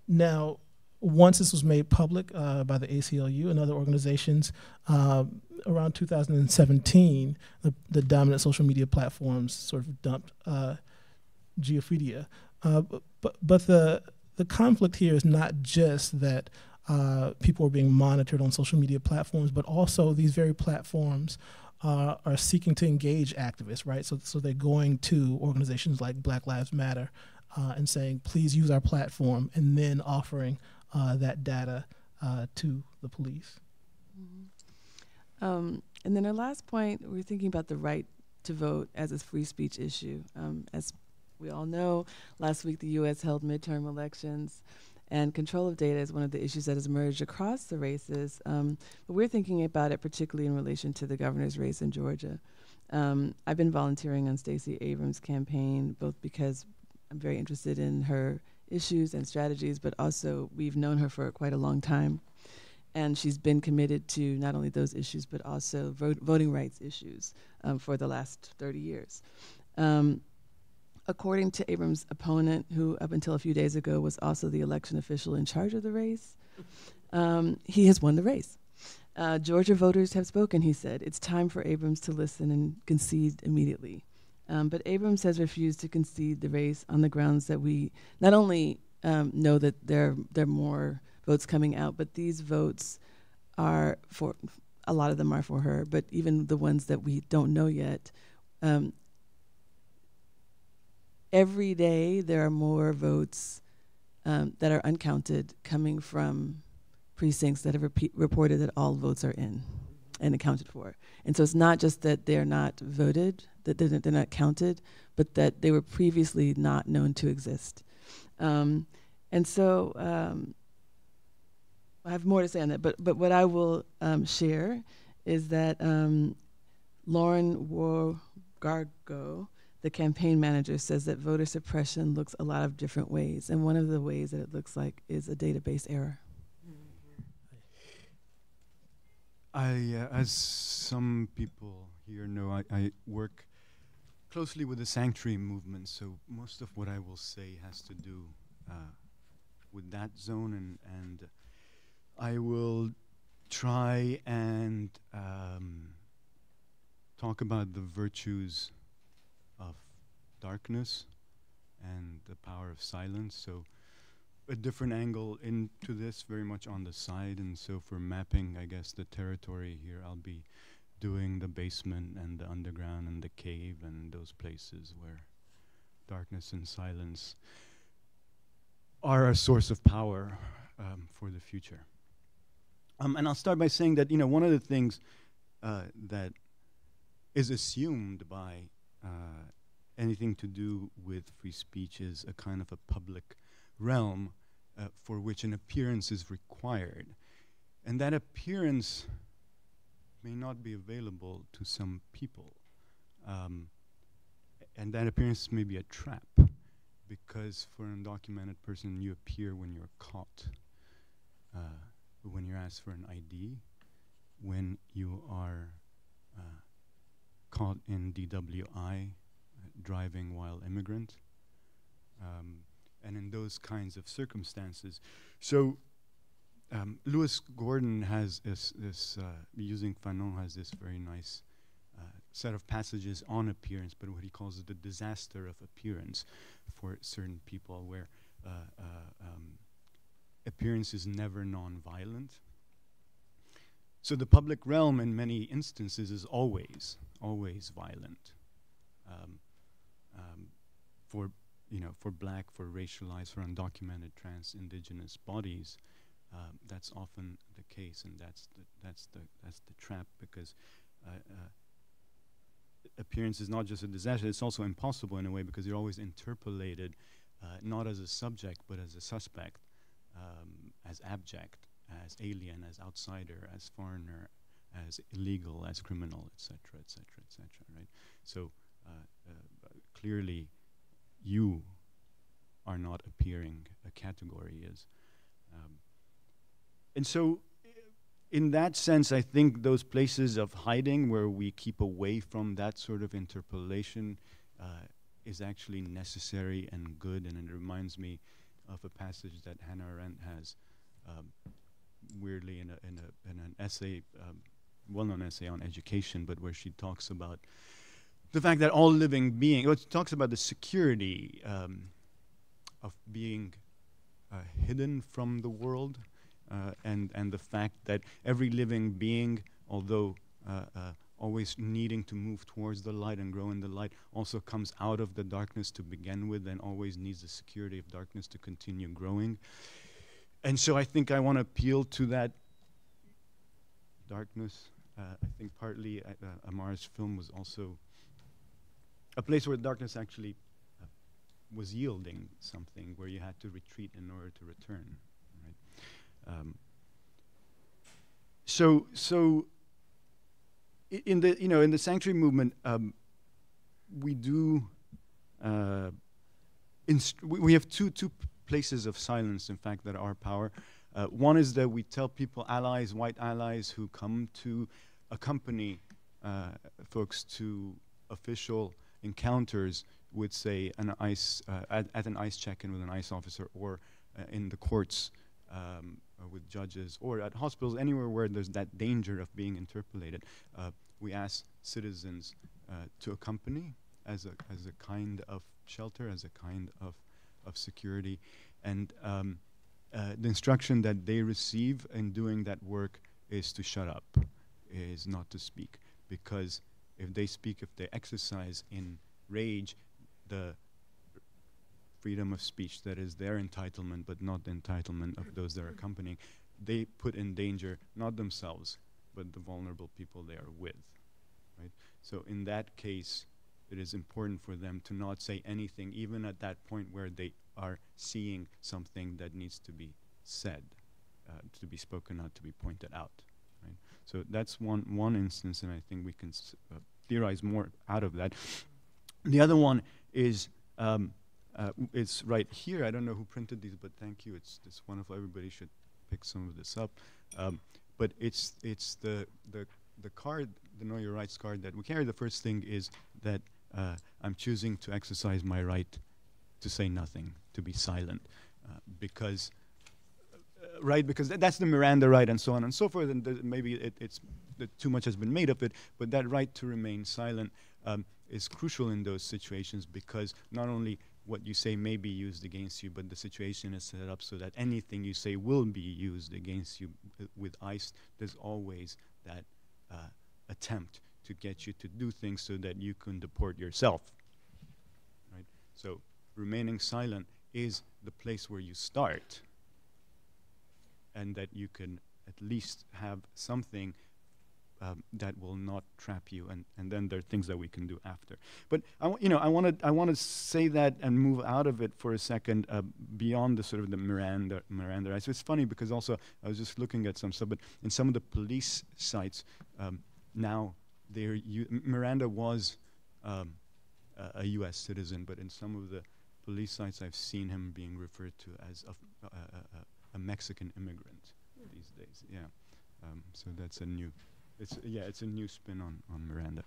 S5: now, once this was made public uh, by the ACLU and other organizations, uh, around 2017, the, the, dominant social media platforms sort of dumped Geofeedia. but, but the the conflict here is not just that uh, people are being monitored on social media platforms, but also these very platforms uh, are seeking to engage activists, right? So, so they're going to organizations like Black Lives Matter uh, and saying, please use our platform, and then offering uh, that data uh, to the police.
S6: Mm-hmm. Um, and then our last point, we're thinking about the right to vote as a free speech issue. Um, as we all know last week the U.S. held midterm elections, and control of data is one of the issues that has emerged across the races. Um, but we're thinking about it particularly in relation to the governor's race in Georgia. Um, I've been volunteering on Stacey Abrams' campaign, both because I'm very interested in her issues and strategies, but also we've known her for quite a long time. And she's been committed to not only those issues, but also voting rights issues um, for the last 30 years. Um, according to Abrams' opponent, who up until a few days ago was also the election official in charge of the race, um, he has won the race. Uh, Georgia voters have spoken, he said. It's time for Abrams to listen and concede immediately. Um, but Abrams has refused to concede the race on the grounds that we not only um, know that there, there are more votes coming out, but these votes are for, a lot of them are for her, but even the ones that we don't know yet, um, every day there are more votes um, that are uncounted coming from precincts that have reported that all votes are in and accounted for. And so it's not just that they're not voted, that they're, they're not counted, but that they were previously not known to exist. Um, and so um, I have more to say on that, but, but what I will um, share is that um, Lauren Groh-Wargo, the campaign manager, says that voter suppression looks a lot of different ways. And one of the ways that it looks like is a database error.
S7: I, uh, as some people here know, I, I, work closely with the sanctuary movement, so most of what I will say has to do uh, with that zone, and, and I will try and um, talk about the virtues of darkness and the power of silence. So a different angle into this, very much on the side. And so for mapping, I guess, the territory here, I'll be doing the basement and the underground and the cave and those places where darkness and silence are a source of power um, for the future. Um, and I'll start by saying that, you know, one of the things uh, that is assumed by uh, anything to do with free speech is a kind of a public realm uh, for which an appearance is required. And that appearance may not be available to some people. Um, and that appearance may be a trap because for an undocumented person, you appear when you're caught, uh, when you're asked for an ID, when you are uh, caught in DWI, driving while immigrant. Um, and in those kinds of circumstances. So um, Lewis Gordon has this, this uh, using Fanon has this very nice uh, set of passages on appearance, but what he calls the disaster of appearance for certain people, where uh, uh, um, appearance is never non-violent. So the public realm, in many instances, is always, always violent. Um, um, for you know, for black, for racialized, for undocumented trans indigenous bodies, um, that's often the case, and that's the, that's the that's the trap because uh, uh, appearance is not just a disaster; it's also impossible in a way because you're always interpolated, uh, not as a subject but as a suspect, um, as abject, as alien, as outsider, as foreigner, as illegal, as criminal, etc., etc., etc. Right? So uh, uh, clearly you are not appearing, a category is. Um, and so, in that sense, I think those places of hiding where we keep away from that sort of interpolation uh, is actually necessary and good. And it reminds me of a passage that Hannah Arendt has, um, weirdly, in, a, in, a, in an essay, um, well known essay on education, but where she talks about the fact that all living beings, it talks about the security um, of being uh, hidden from the world, uh, and and the fact that every living being, although uh, uh, always needing to move towards the light and grow in the light, also comes out of the darkness to begin with, and always needs the security of darkness to continue growing. And so I think I want to appeal to that darkness. Uh, I think partly uh, Amar's film was also a place where darkness actually uh, was yielding something, where you had to retreat in order to return. Right? Um, so, so in the you know in the sanctuary movement, um, we do. Uh, we have two two places of silence, in fact, that are power. Uh, one is that we tell people, allies, white allies, who come to accompany uh, folks to official encounters with, say, an ICE uh, at, at, an ICE check-in with an ICE officer, or uh, in the courts um, with judges, or at hospitals, anywhere where there's that danger of being interpolated. Uh, we ask citizens to accompany as a as a kind of shelter, as a kind of of security, and um, uh, the instruction that they receive in doing that work is to shut up, is not to speak, because if they speak, if they exercise in rage, the freedom of speech that is their entitlement, but not the entitlement of those that are accompanying, they put in danger not themselves, but the vulnerable people they are with. Right? So in that case, it is important for them to not say anything, even at that point where they are seeing something that needs to be said, uh, to be spoken out, to be pointed out. Right? So that's one, one instance, and I think we can uh, theorize more out of that. The other one is um, uh, it's right here. I don't know who printed these, but thank you. It's, it's wonderful. Everybody should pick some of this up. Um, but it's, it's the, the, the card, the Know Your Rights card that we carry. The first thing is that uh, I'm choosing to exercise my right to say nothing, to be silent, uh, because uh, right because th that's the Miranda right and so on and so forth, and maybe it, it's too much has been made of it, but that right to remain silent um, is crucial in those situations because not only what you say may be used against you, but the situation is set up so that anything you say will be used against you. Uh, with ICE, there's always that uh, attempt to get you to do things so that you can deport yourself. Right? So remaining silent is the place where you start, and that you can at least have something um, that will not trap you, and, and then there are things that we can do after. But I, you know, I want to I want to say that and move out of it for a second, uh, beyond the sort of the Miranda Miranda rights. It's funny because also I was just looking at some stuff, but in some of the police sites um, now they're Miranda was um, a, U.S. citizen, but in some of the police sites, I've seen him being referred to as a, Mexican immigrant mm. these days. Yeah, um, so that's a new, it's yeah, it's a new spin on on Miranda.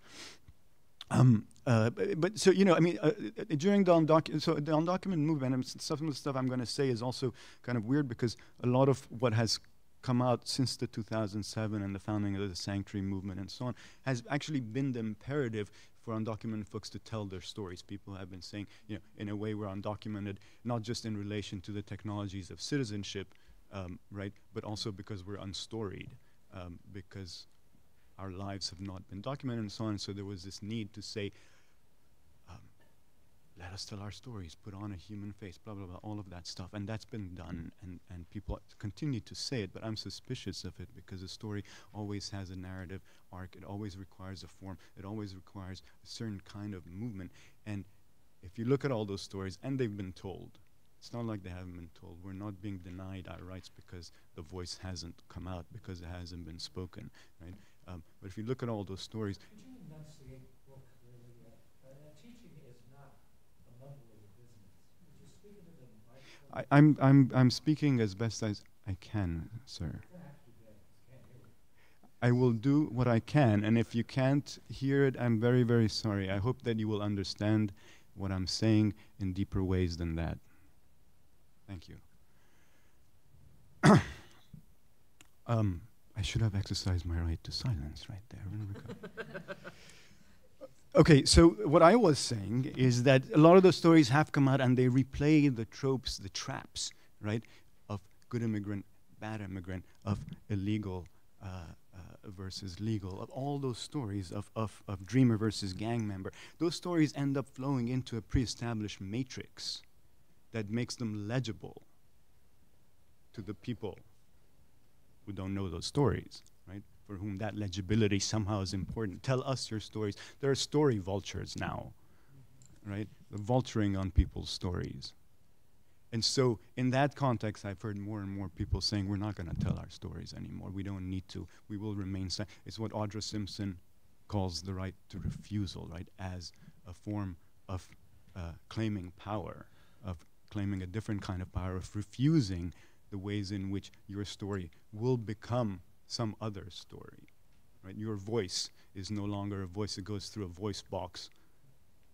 S7: Um, uh, but, but, so you know, I mean, uh, uh during the undocumented, so the undocumented movement, and some of the stuff I'm going to say is also kind of weird because a lot of what has come out since the 2007 and the founding of the sanctuary movement and so on has actually been the imperative for undocumented folks to tell their stories. People have been saying, you know, in a way we're undocumented, not just in relation to the technologies of citizenship, um, right, but also because we're unstoried, um, because our lives have not been documented and so on. So there was this need to say, let us tell our stories, put on a human face, blah, blah, blah, all of that stuff. And that's been done, and, and people continue to say it, but I'm suspicious of it because a story always has a narrative arc. It always requires a form. It always requires a certain kind of movement. And if you look at all those stories, and they've been told, it's not like they haven't been told. We're not being denied our rights because the voice hasn't come out, because it hasn't been spoken, right? Um, but if you look at all those stories, I, I'm, I'm, I'm speaking as best as I can, sir. I will do what I can, and if you can't hear it, I'm very, very sorry. I hope that you will understand what I'm saying in deeper ways than that. Thank you. um, I should have exercised my right to silence right there. Okay, so what I was saying is that a lot of those stories have come out and they replay the tropes, the traps, right, of good immigrant, bad immigrant, of illegal uh, uh, versus legal, of all those stories of, of, of dreamer versus gang member. Those stories end up flowing into a pre established matrix that makes them legible to the people who don't know those stories for whom that legibility somehow is important. Tell us your stories. There are story vultures now, right? The vulturing on people's stories. And so, in that context, I've heard more and more people saying, We're not going to tell our stories anymore. We don't need to. We will remain silent. It's what Audra Simpson calls the right to refusal, right, as a form of uh, claiming power, of claiming a different kind of power, of refusing the ways in which your story will become some other story. Right? Your voice is no longer a voice that goes through a voice box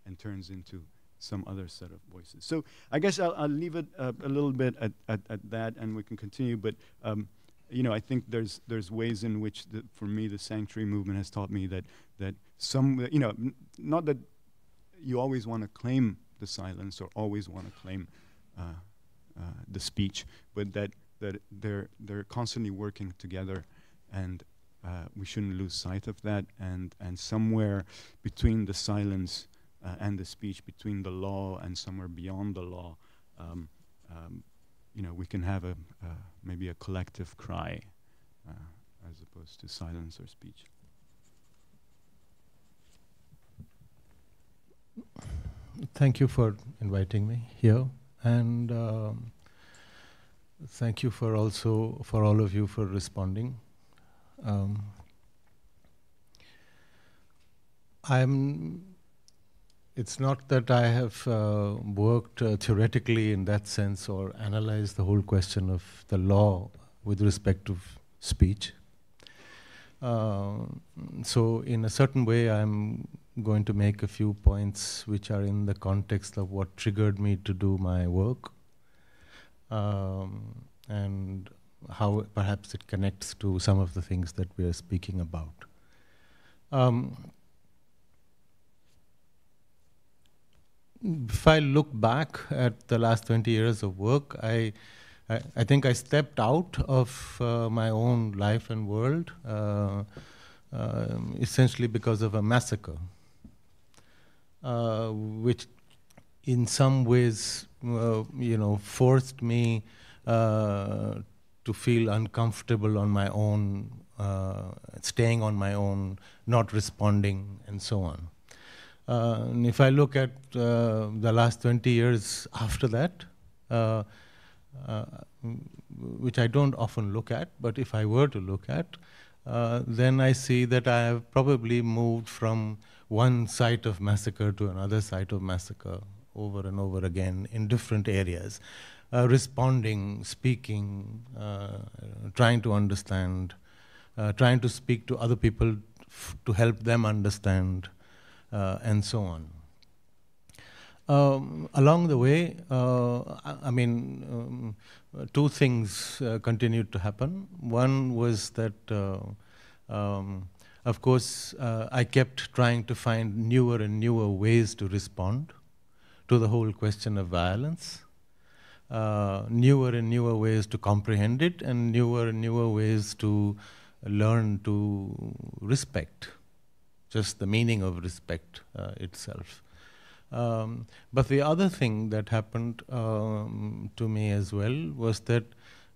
S7: and turns into some other set of voices. So I guess I'll, I'll leave it uh, a little bit at, at, at, that, and we can continue. But um, you know, I think there's there's ways in which, the, for me, the sanctuary movement has taught me that that some, you know, not that you always want to claim the silence or always want to claim uh, uh, the speech, but that that they're they're constantly working together, and uh, we shouldn't lose sight of that. And and somewhere between the silence uh, and the speech, between the law and somewhere beyond the law, um, um, you know, we can have a maybe a collective cry uh, as opposed to silence or speech.
S8: Thank you for inviting me here, and um, thank you for also for all of you for responding. Um, I'm. It's not that I have uh, worked uh, theoretically in that sense or analyzed the whole question of the law with respect to speech. Uh, so, in a certain way, I'm going to make a few points which are in the context of what triggered me to do my work um, and how perhaps it connects to some of the things that we are speaking about. Um, if I look back at the last 20 years of work, I, I, I think I stepped out of uh, my own life and world uh, uh, essentially because of a massacre. Uh, which in some ways, uh, you know, forced me uh, to feel uncomfortable on my own, staying on my own, not responding, and so on. Uh, and if I look at uh, the last 20 years after that, uh, which I don't often look at, but if I were to look at, then I see that I have probably moved from one site of massacre to another site of massacre over and over again in different areas, uh, responding, speaking, uh, trying to understand, uh, trying to speak to other people to help them understand, uh, and so on. Um, along the way, uh, I, I, mean, um, two things continued to happen. One was that um, of course, uh, I kept trying to find newer and newer ways to respond to the whole question of violence, uh, newer and newer ways to comprehend it, and newer and newer ways to learn to respect, just the meaning of respect uh, itself. Um, but the other thing that happened um, to me as well was that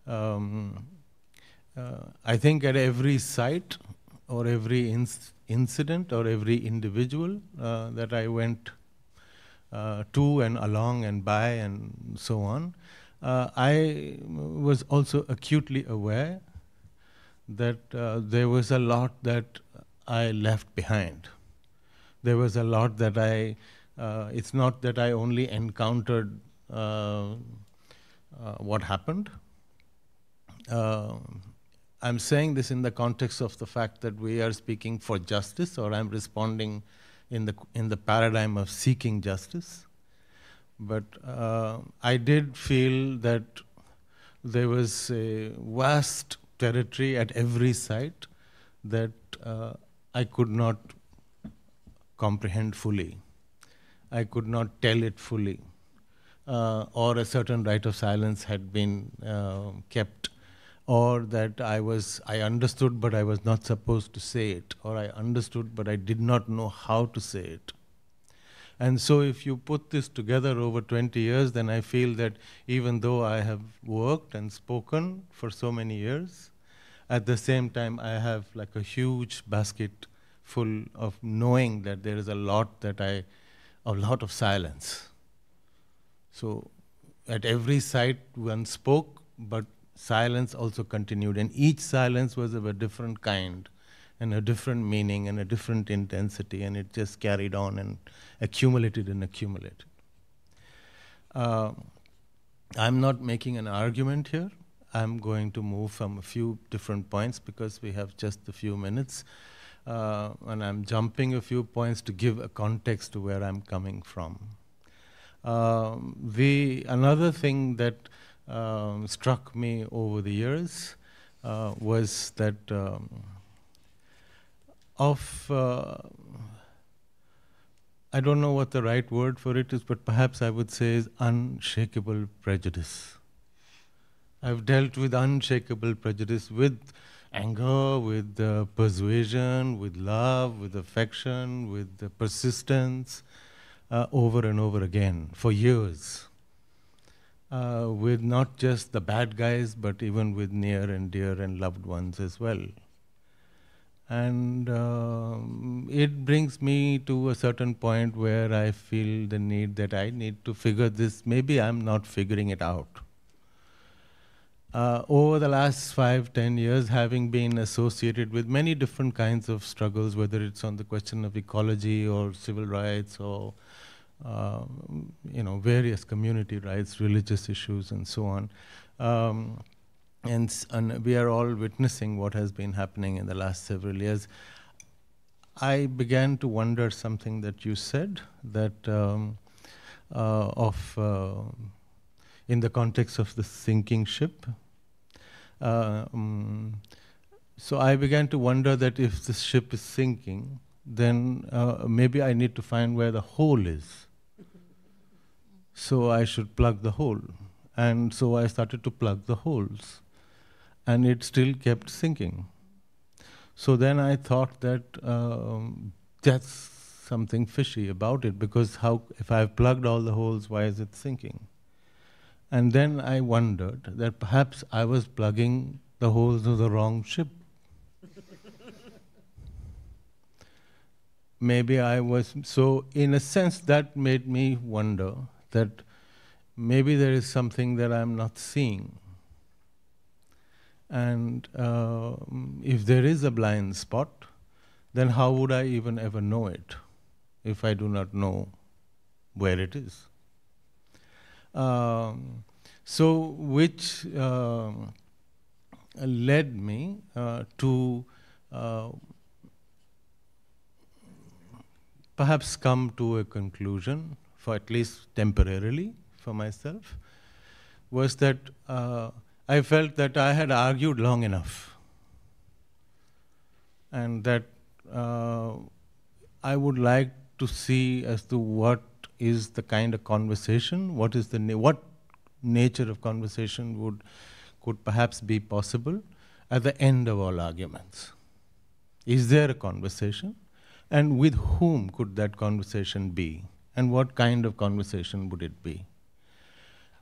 S8: um, uh, I think at every site or every inc- incident or every individual uh, that I went uh, to and along and by and so on, uh, I was also acutely aware that uh, there was a lot that I left behind. There was a lot that I, uh, it's not that I only encountered uh, what happened. I'm saying this in the context of the fact that we are speaking for justice, or I'm responding in the in the paradigm of seeking justice. But uh, I did feel that there was a vast territory at every site that uh, I could not comprehend fully. I could not tell it fully, uh, or a certain right of silence had been uh, kept or that I was I understood but I was not supposed to say it, or I understood but I did not know how to say it. And so, if you put this together over 20 years, then I feel that even though I have worked and spoken for so many years, at the same time, I have like a huge basket full of knowing that there is a lot that I, a lot of silence. So, at every site, one spoke, but silence also continued, and each silence was of a different kind and a different meaning and a different intensity, and it just carried on and accumulated and accumulated. Uh, I'm not making an argument here. I'm going to move from a few different points because we have just a few minutes. Uh, and I'm jumping a few points to give a context to where I'm coming from. Um, the another thing that um, struck me over the years uh, was that um, of uh, I don't know what the right word for it is, but perhaps I would say is unshakable prejudice. I've dealt with unshakable prejudice with anger, with uh, persuasion, with love, with affection, with persistence, uh, over and over again for years. Uh, with not just the bad guys, but even with near and dear and loved ones as well. And um, it brings me to a certain point where I feel the need that I need to figure this. Maybe I'm not figuring it out. Uh, over the last five, ten years, having been associated with many different kinds of struggles, whether it's on the question of ecology or civil rights or uh, you know various community rights, religious issues, and so on. Um, and, and, we are all witnessing what has been happening in the last several years. I began to wonder something that you said that um, uh, of uh, in the context of the sinking ship. Uh, um, so I began to wonder that if the ship is sinking, then uh, maybe I need to find where the hole is. So I should plug the hole. And so I started to plug the holes. And it still kept sinking. So then I thought that um, that's something fishy about it because how if I've plugged all the holes, why is it sinking? And then I wondered that perhaps I was plugging the holes of the wrong ship. Maybe I was, so in a sense, that made me wonder that maybe there is something that I'm not seeing. And uh, if there is a blind spot, then how would I even ever know it if I do not know where it is? Um, so, which uh, led me uh, to uh, perhaps come to a conclusion, for at least temporarily for myself, was that uh, I felt that I had argued long enough and that uh, I would like to see as to what is the kind of conversation, what is the na- what nature of conversation would could perhaps be possible at the end of all arguments. Is there a conversation? And with whom could that conversation be? And what kind of conversation would it be?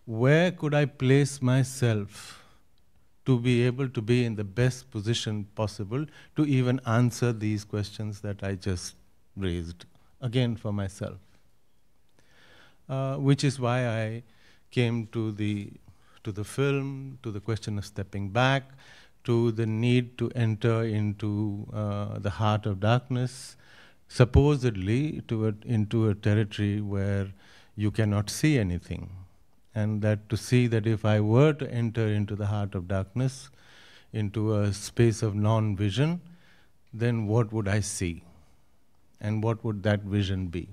S8: Where could I place myself to be able to be in the best position possible to even answer these questions that I just raised, again for myself? Uh, which is why I came to the, to the film, to the question of stepping back, to the need to enter into uh, the heart of darkness, supposedly to a, into a territory where you cannot see anything. And that to see that if I were to enter into the heart of darkness, into a space of non vision, then what would I see? And what would that vision be?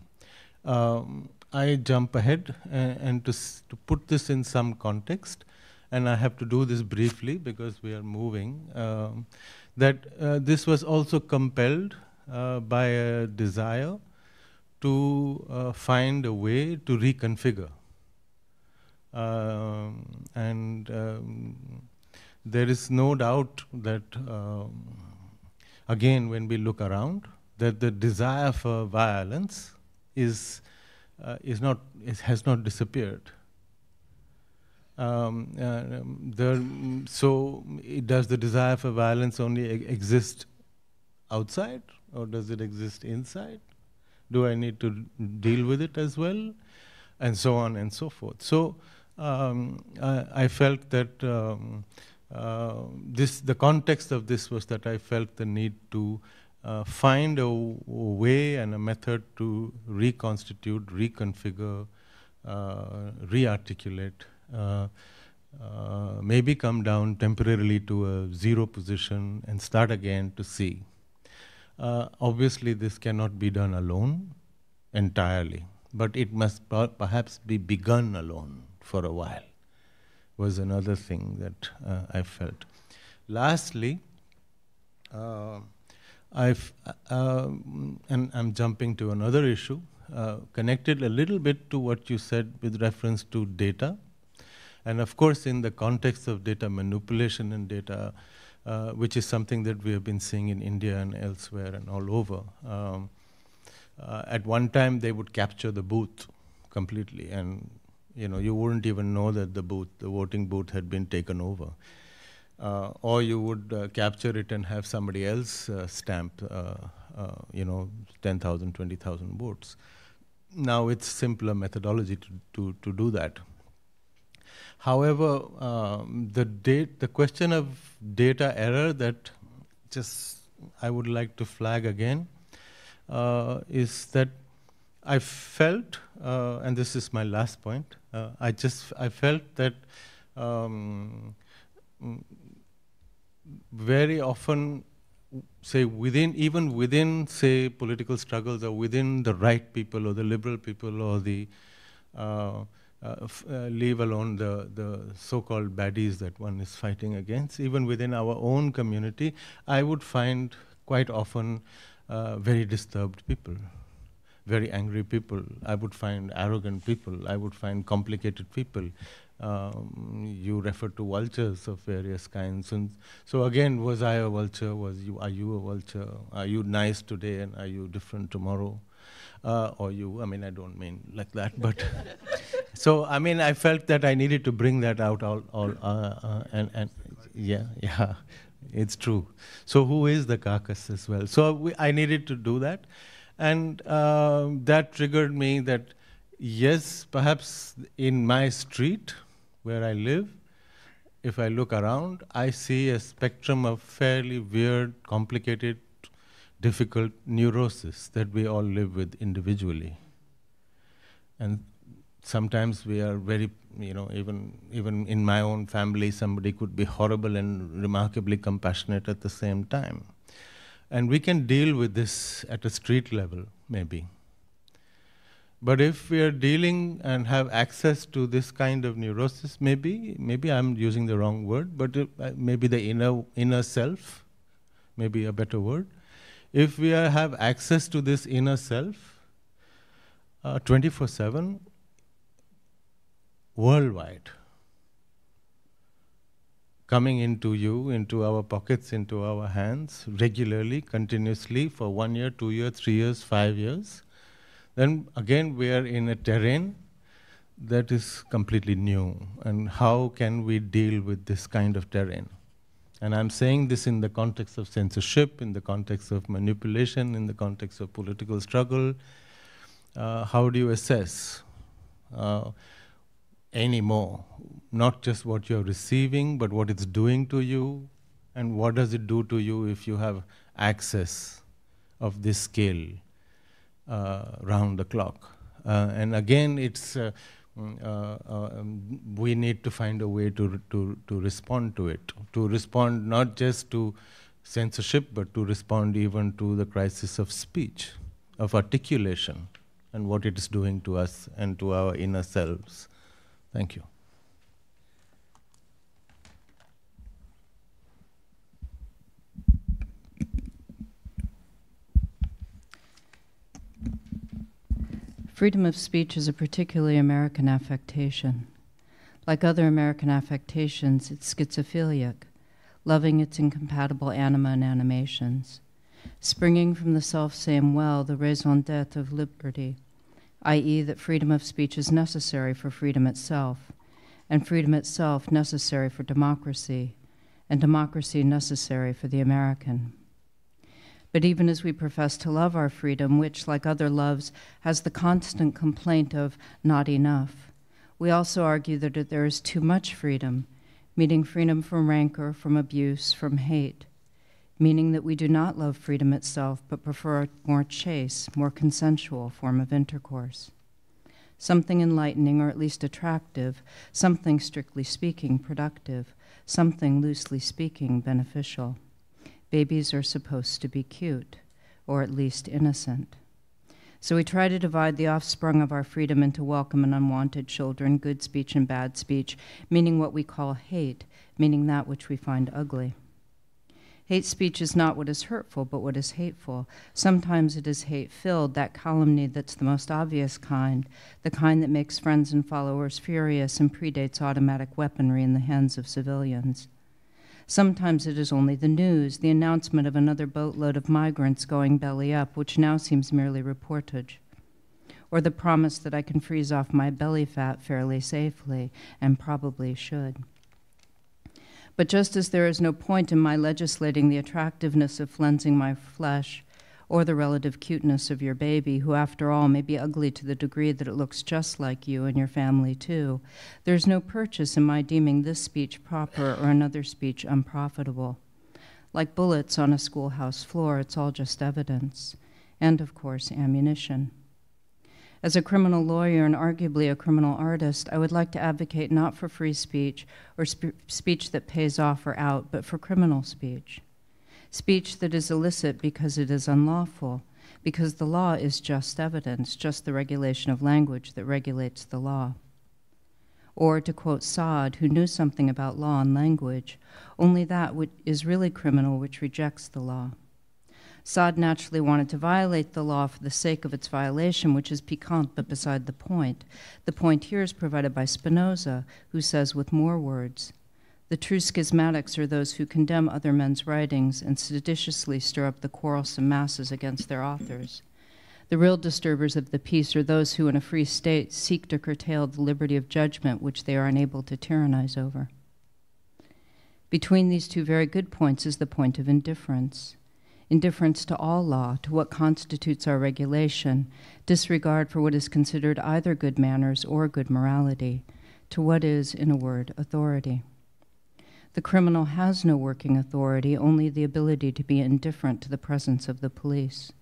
S8: Um, I jump ahead and, and to, to put this in some context, and I have to do this briefly because we are moving, um, that uh, this was also compelled uh, by a desire to uh, find a way to reconfigure. Um, and um, there is no doubt that, um, again, when we look around, that the desire for violence is uh, is not it has not disappeared. Um, uh, there, so, does the desire for violence only e exist outside, or does it exist inside? Do I need to deal with it as well, and so on and so forth? So, um, I, I, felt that um, uh, this the context of this was that I felt the need to uh, find a way and a method to reconstitute, reconfigure, uh, rearticulate, uh, uh, maybe come down temporarily to a zero position and start again to see. Uh, obviously, this cannot be done alone entirely, but it must per- perhaps be begun alone for a while, was another thing that uh, I felt. Lastly, uh, I've, uh, and I'm jumping to another issue, uh, connected a little bit to what you said with reference to data. And of course, in the context of data manipulation and data uh, which is something that we have been seeing in India and elsewhere and all over. Um, uh, at one time, they would capture the booth completely, and you know you wouldn't even know that the booth, the voting booth, had been taken over. Uh, or you would uh, capture it and have somebody else uh, stamp, uh, you know, 10,000, 20,000 votes. Now it's simpler methodology to, to, to do that. However, um, the date, the question of data error that just I would like to flag again uh, is that I felt, uh, and this is my last point, uh, I just I felt that um, very often, say within even within say political struggles or within the right people or the liberal people or the uh, uh, uh, leave alone the, the so-called baddies that one is fighting against. Even within our own community, I would find quite often uh, very disturbed people, very angry people. I would find arrogant people. I would find complicated people. Um, you refer to vultures of various kinds. And so again, was I a vulture? Was you? Are you a vulture? Are you nice today and are you different tomorrow? Uh, or you? I mean, I don't mean like that, but so I mean, I felt that I needed to bring that out. All, all uh, uh, and and yeah, yeah, it's true. So who is the carcass as well? So we, I needed to do that, and um, that triggered me that yes, perhaps in my street where I live, if I look around, I see a spectrum of fairly weird, complicated, difficult neurosis that we all live with individually. And sometimes we are very, you know, even even in my own family, somebody could be horrible and remarkably compassionate at the same time. And we can deal with this at a street level, maybe. But if we are dealing and have access to this kind of neurosis, maybe, maybe I'm using the wrong word, but uh, maybe the inner inner self, maybe a better word. If we are, have access to this inner self, 24/7, uh, worldwide coming into you, into our pockets, into our hands regularly, continuously for one year, two years, three years, five years, then again we are in a terrain that is completely new. And how can we deal with this kind of terrain? And I'm saying this in the context of censorship, in the context of manipulation, in the context of political struggle. Uh, how do you assess? Uh, anymore. Not just what you're receiving, but what it's doing to you, and what does it do to you if you have access of this scale uh, round the clock. Uh, and again, it's uh, mm, uh, uh, um, we need to find a way to, to, to respond to it, to respond not just to censorship, but to respond even to the crisis of speech, of articulation, and what it is doing to us and to our inner selves. Thank you.
S9: Freedom of speech is a particularly American affectation. Like other American affectations, it's schizophilic, loving its incompatible anima and animations. Springing from the self same well, the raison d'etre of liberty i.e., that freedom of speech is necessary for freedom itself, and freedom itself necessary for democracy, and democracy necessary for the American. But even as we profess to love our freedom, which, like other loves, has the constant complaint of not enough, we also argue that there is too much freedom, meaning freedom from rancor, from abuse, from hate, meaning that we do not love freedom itself, but prefer a more chaste, more consensual form of intercourse. Something enlightening or at least attractive, something strictly speaking productive, something loosely speaking beneficial. Babies are supposed to be cute, or at least innocent. So we try to divide the offspring of our freedom into welcome and unwanted children, good speech and bad speech, meaning what we call hate, meaning that which we find ugly. Hate speech is not what is hurtful, but what is hateful. Sometimes it is hate filled, that calumny that's the most obvious kind, the kind that makes friends and followers furious and predates automatic weaponry in the hands of civilians. Sometimes it is only the news, the announcement of another boatload of migrants going belly up, which now seems merely reportage. Or the promise that I can freeze off my belly fat fairly safely, and probably should. But just as there is no point in my legislating the attractiveness of flensing my flesh or the relative cuteness of your baby, who, after all, may be ugly to the degree that it looks just like you and your family, too, there's no purchase in my deeming this speech proper or another speech unprofitable. Like bullets on a schoolhouse floor, it's all just evidence. And, of course, ammunition. As a criminal lawyer and arguably a criminal artist, I would like to advocate not for free speech or sp- speech that pays off or out, but for criminal speech. Speech that is illicit because it is unlawful, because the law is just evidence, just the regulation of language that regulates the law. Or, to quote Sade, who knew something about law and language, only that which is really criminal which rejects the law. Sade naturally wanted to violate the law for the sake of its violation, which is piquant but beside the point. The point here is provided by Spinoza, who says with more words The true schismatics are those who condemn other men's writings and seditiously stir up the quarrelsome masses against their authors. The real disturbers of the peace are those who, in a free state, seek to curtail the liberty of judgment which they are unable to tyrannize over. Between these two very good points is the point of indifference indifference to all law, to what constitutes our regulation, disregard for what is considered either good manners or good morality, to what is, in a word, authority. The criminal has no working authority, only the ability to be indifferent to the presence of the police.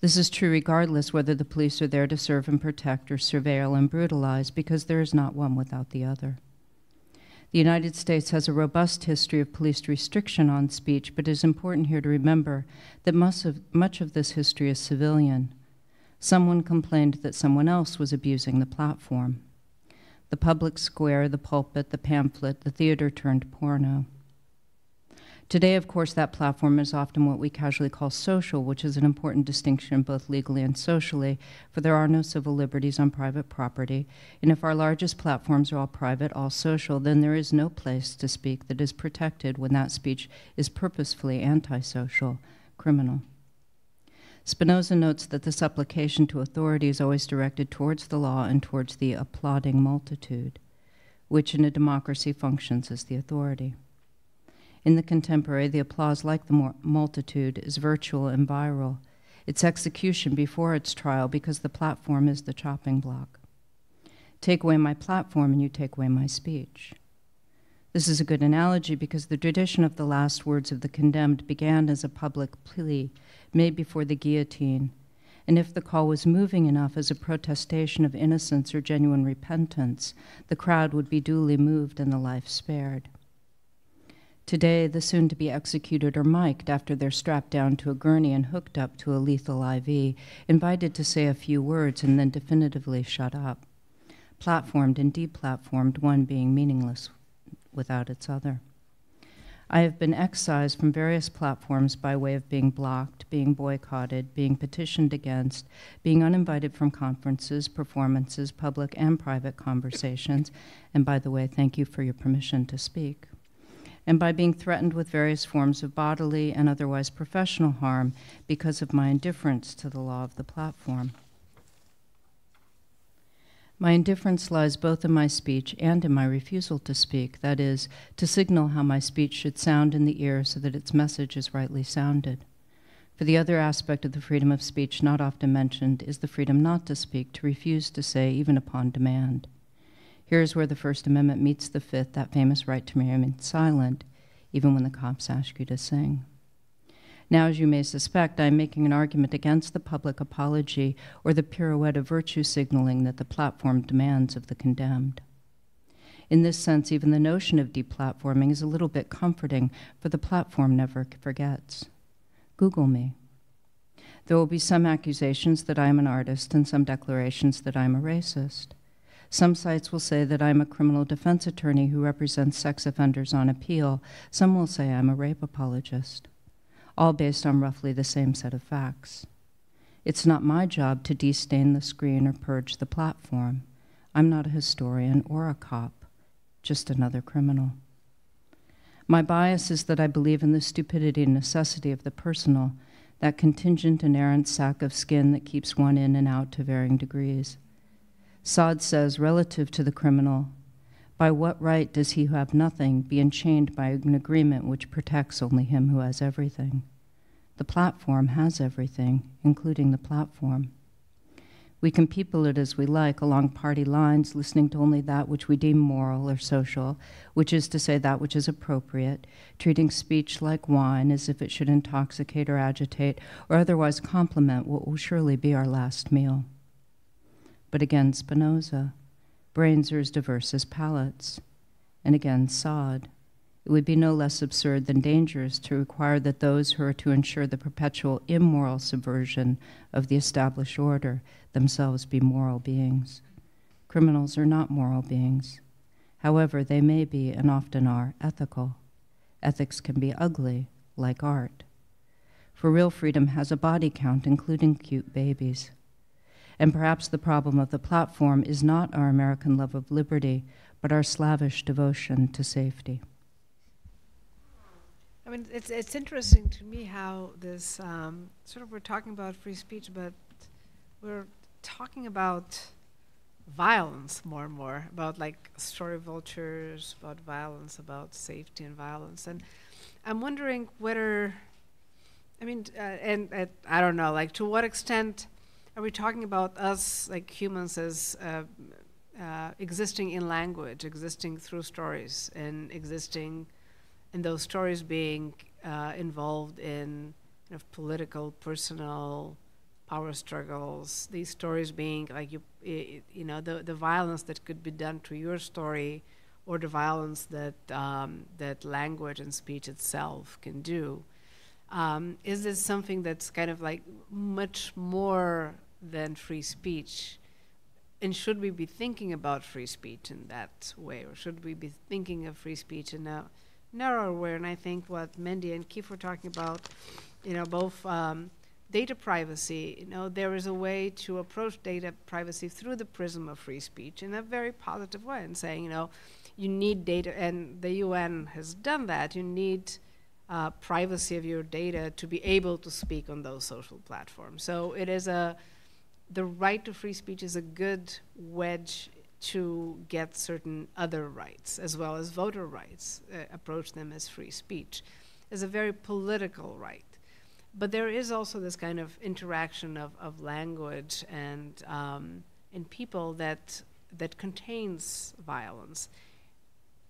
S9: This is true regardless whether the police are there to serve and protect or surveil and brutalize, because there is not one without the other. The United States has a robust history of police restriction on speech, but it is important here to remember that much of, much of this history is civilian. Someone complained that someone else was abusing the platform. The public square, the pulpit, the pamphlet, the theater turned porno. Today, of course, that platform is often what we casually call social, which is an important distinction both legally and socially, for there are no civil liberties on private property. And if our largest platforms are all private, all social, then there is no place to speak that is protected when that speech is purposefully antisocial, criminal. Spinoza notes that the supplication to authority is always directed towards the law and towards the applauding multitude, which in a democracy functions as the authority. In the contemporary, the applause, like the multitude, is virtual and viral. Its execution before its trial, because the platform is the chopping block. Take away my platform, and you take away my speech. This is a good analogy because the tradition of the last words of the condemned began as a public plea made before the guillotine. And if the call was moving enough as a protestation of innocence or genuine repentance, the crowd would be duly moved and the life spared. Today, the soon to be executed are mic'd after they're strapped down to a gurney and hooked up to a lethal IV, invited to say a few words and then definitively shut up. Platformed and deplatformed, one being meaningless without its other. I have been excised from various platforms by way of being blocked, being boycotted, being petitioned against, being uninvited from conferences, performances, public and private conversations, and by the way, thank you for your permission to speak and by being threatened with various forms of bodily and otherwise professional harm because of my indifference to the law of the platform. My indifference lies both in my speech and in my refusal to speak, that is, to signal how my speech should sound in the ear so that its message is rightly sounded. For the other aspect of the freedom of speech not often mentioned is the freedom not to speak, to refuse to say, even upon demand. Here's where the First Amendment meets the Fifth, that famous right to remain silent, even when the cops ask you to sing. Now, as you may suspect, I am making an argument against the public apology or the pirouette of virtue signaling that the platform demands of the condemned. In this sense, even the notion of deplatforming is a little bit comforting, for the platform never forgets. Google me. There will be some accusations that I am an artist and some declarations that I am a racist. Some sites will say that I'm a criminal defense attorney who represents sex offenders on appeal. Some will say I'm a rape apologist, all based on roughly the same set of facts. It's not my job to destain the screen or purge the platform. I'm not a historian or a cop, just another criminal. My bias is that I believe in the stupidity and necessity of the personal, that contingent and errant sack of skin that keeps one in and out to varying degrees. Sade says, relative to the criminal, by what right does he who have nothing be enchained by an agreement which protects only him who has everything? The platform has everything, including the platform. We can people it as we like along party lines, listening to only that which we deem moral or social, which is to say that which is appropriate, treating speech like wine as if it should intoxicate or agitate or otherwise complement what will surely be our last meal but again Spinoza. Brains are as diverse as palates. And again Sade. It would be no less absurd than dangerous to require that those who are to ensure the perpetual immoral subversion of the established order themselves be moral beings. Criminals are not moral beings. However, they may be, and often are, ethical. Ethics can be ugly, like art. For real freedom has a body count, including cute babies. And perhaps the problem of the platform is not our American love of liberty, but our slavish devotion to safety.
S2: I mean, it's it's interesting to me how this um, sort of we're talking about free speech, but we're talking about violence more and more about like story vultures, about violence, about safety and violence, and I'm wondering whether, I mean, uh, and uh, I don't know, like to what extent are we talking about us, like humans, as uh, uh, existing in language, existing through stories, and existing, and those stories being uh, involved in kind of political, personal power struggles? These stories being like you, you know, the the violence that could be done to your story, or the violence that um, that language and speech itself can do. Um, is this something that's kind of like much more than free speech. And should we be thinking about free speech in that way, or should we be thinking of free speech in a narrower way? And I think what Mendi and Keith were talking about, you know, both um, data privacy, you know, there is a way to approach data privacy through the prism of free speech in a very positive way, and saying, you know, you need data, and the UN has done that. You need uh, privacy of your data to be able to speak on those social platforms. So it is a the right to free speech is a good wedge to get certain other rights, as well as voter rights, uh, approach them as free speech, is a very political right. But there is also this kind of interaction of, of language and um, in people that that contains violence.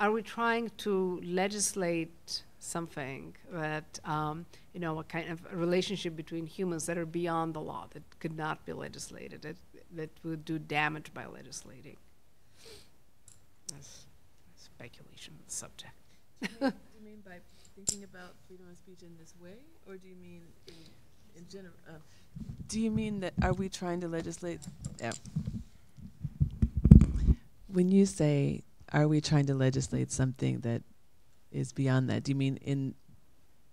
S2: Are we trying to legislate something that um, you know a kind of a relationship between humans that are beyond the law that could not be legislated that that would do damage by legislating. That's speculation on the subject.
S6: do, you, do you mean by thinking about freedom of speech in this way, or do you mean in, in general? Uh, do you mean that are we trying to legislate? Yeah. When you say, "Are we trying to legislate something that is beyond that? Do you mean in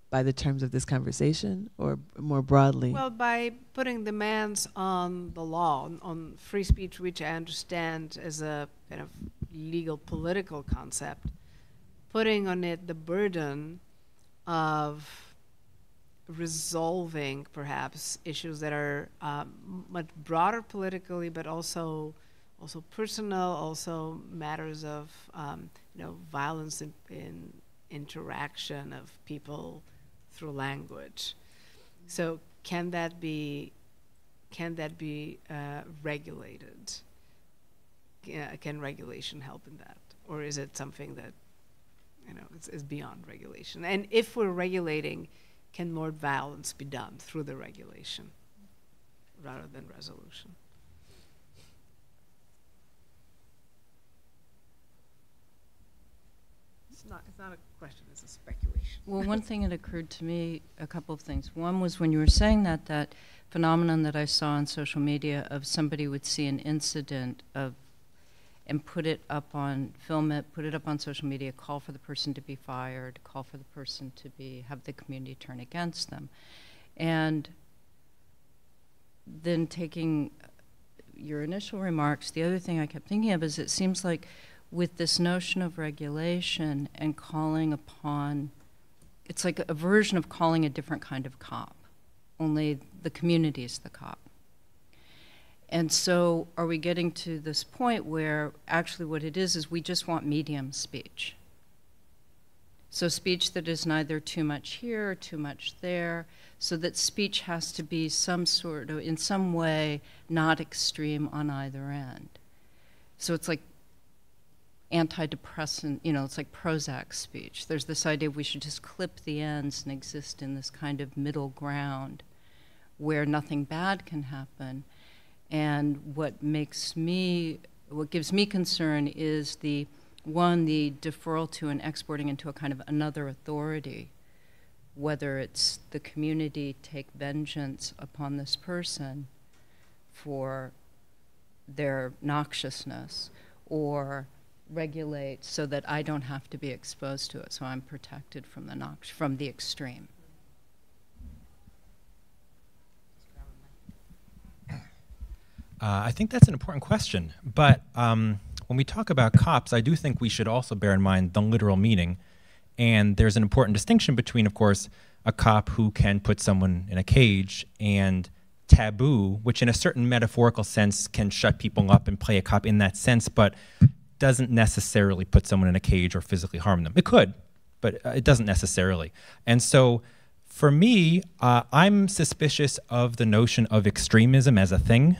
S6: by the terms of this conversation or more broadly?
S2: Well, by putting demands on the law, on, on free speech, which I understand as a kind of legal political concept, putting on it the burden of resolving perhaps issues that are um, much broader politically, but also also personal, also matters of um, you know violence in, in interaction of people through language. So can that be can that be uh, regulated? uh, can regulation help in that, or is it something that you know is, is beyond regulation? And if we're regulating, can more violence be done through the regulation rather than resolution? Not, it's not a question, it's a speculation.
S9: Well, one thing that occurred to me, a couple of things. One was when you were saying that, that phenomenon that I saw on social media of somebody would see an incident of and put it up on, film it, put it up on social media, call for the person to be fired, call for the person to be, have the community turn against them. And then taking your initial remarks, the other thing I kept thinking of is it seems like with this notion of regulation and calling upon, it's like a version of calling a different kind of cop, only the community is the cop. And so, are we getting to this point where actually what it is is we just want medium speech? So, speech that is neither too much here or too much there, so that speech has to be some sort of, in some way, not extreme on either end. So, it's like antidepressant, you know, it's like Prozac speech. There's this idea we should just clip the ends and exist in this kind of middle ground where nothing bad can happen. And what makes me, what gives me concern is the one, the deferral to and exporting into a kind of another authority, whether it's the community take vengeance upon this person for their noxiousness or regulate so that I don't have to be exposed to it, so I'm protected from the nox- from the extreme.
S3: Uh, I think that's an important question. But um, when we talk about cops, I do think we should also bear in mind the literal meaning. And there's an important distinction between, of course, a cop who can put someone in a cage and taboo, which in a certain metaphorical sense can shut people up and play a cop in that sense, but doesn't necessarily put someone in a cage or physically harm them. It could, but uh, it doesn't necessarily. And so for me, uh, I'm suspicious of the notion of extremism as a thing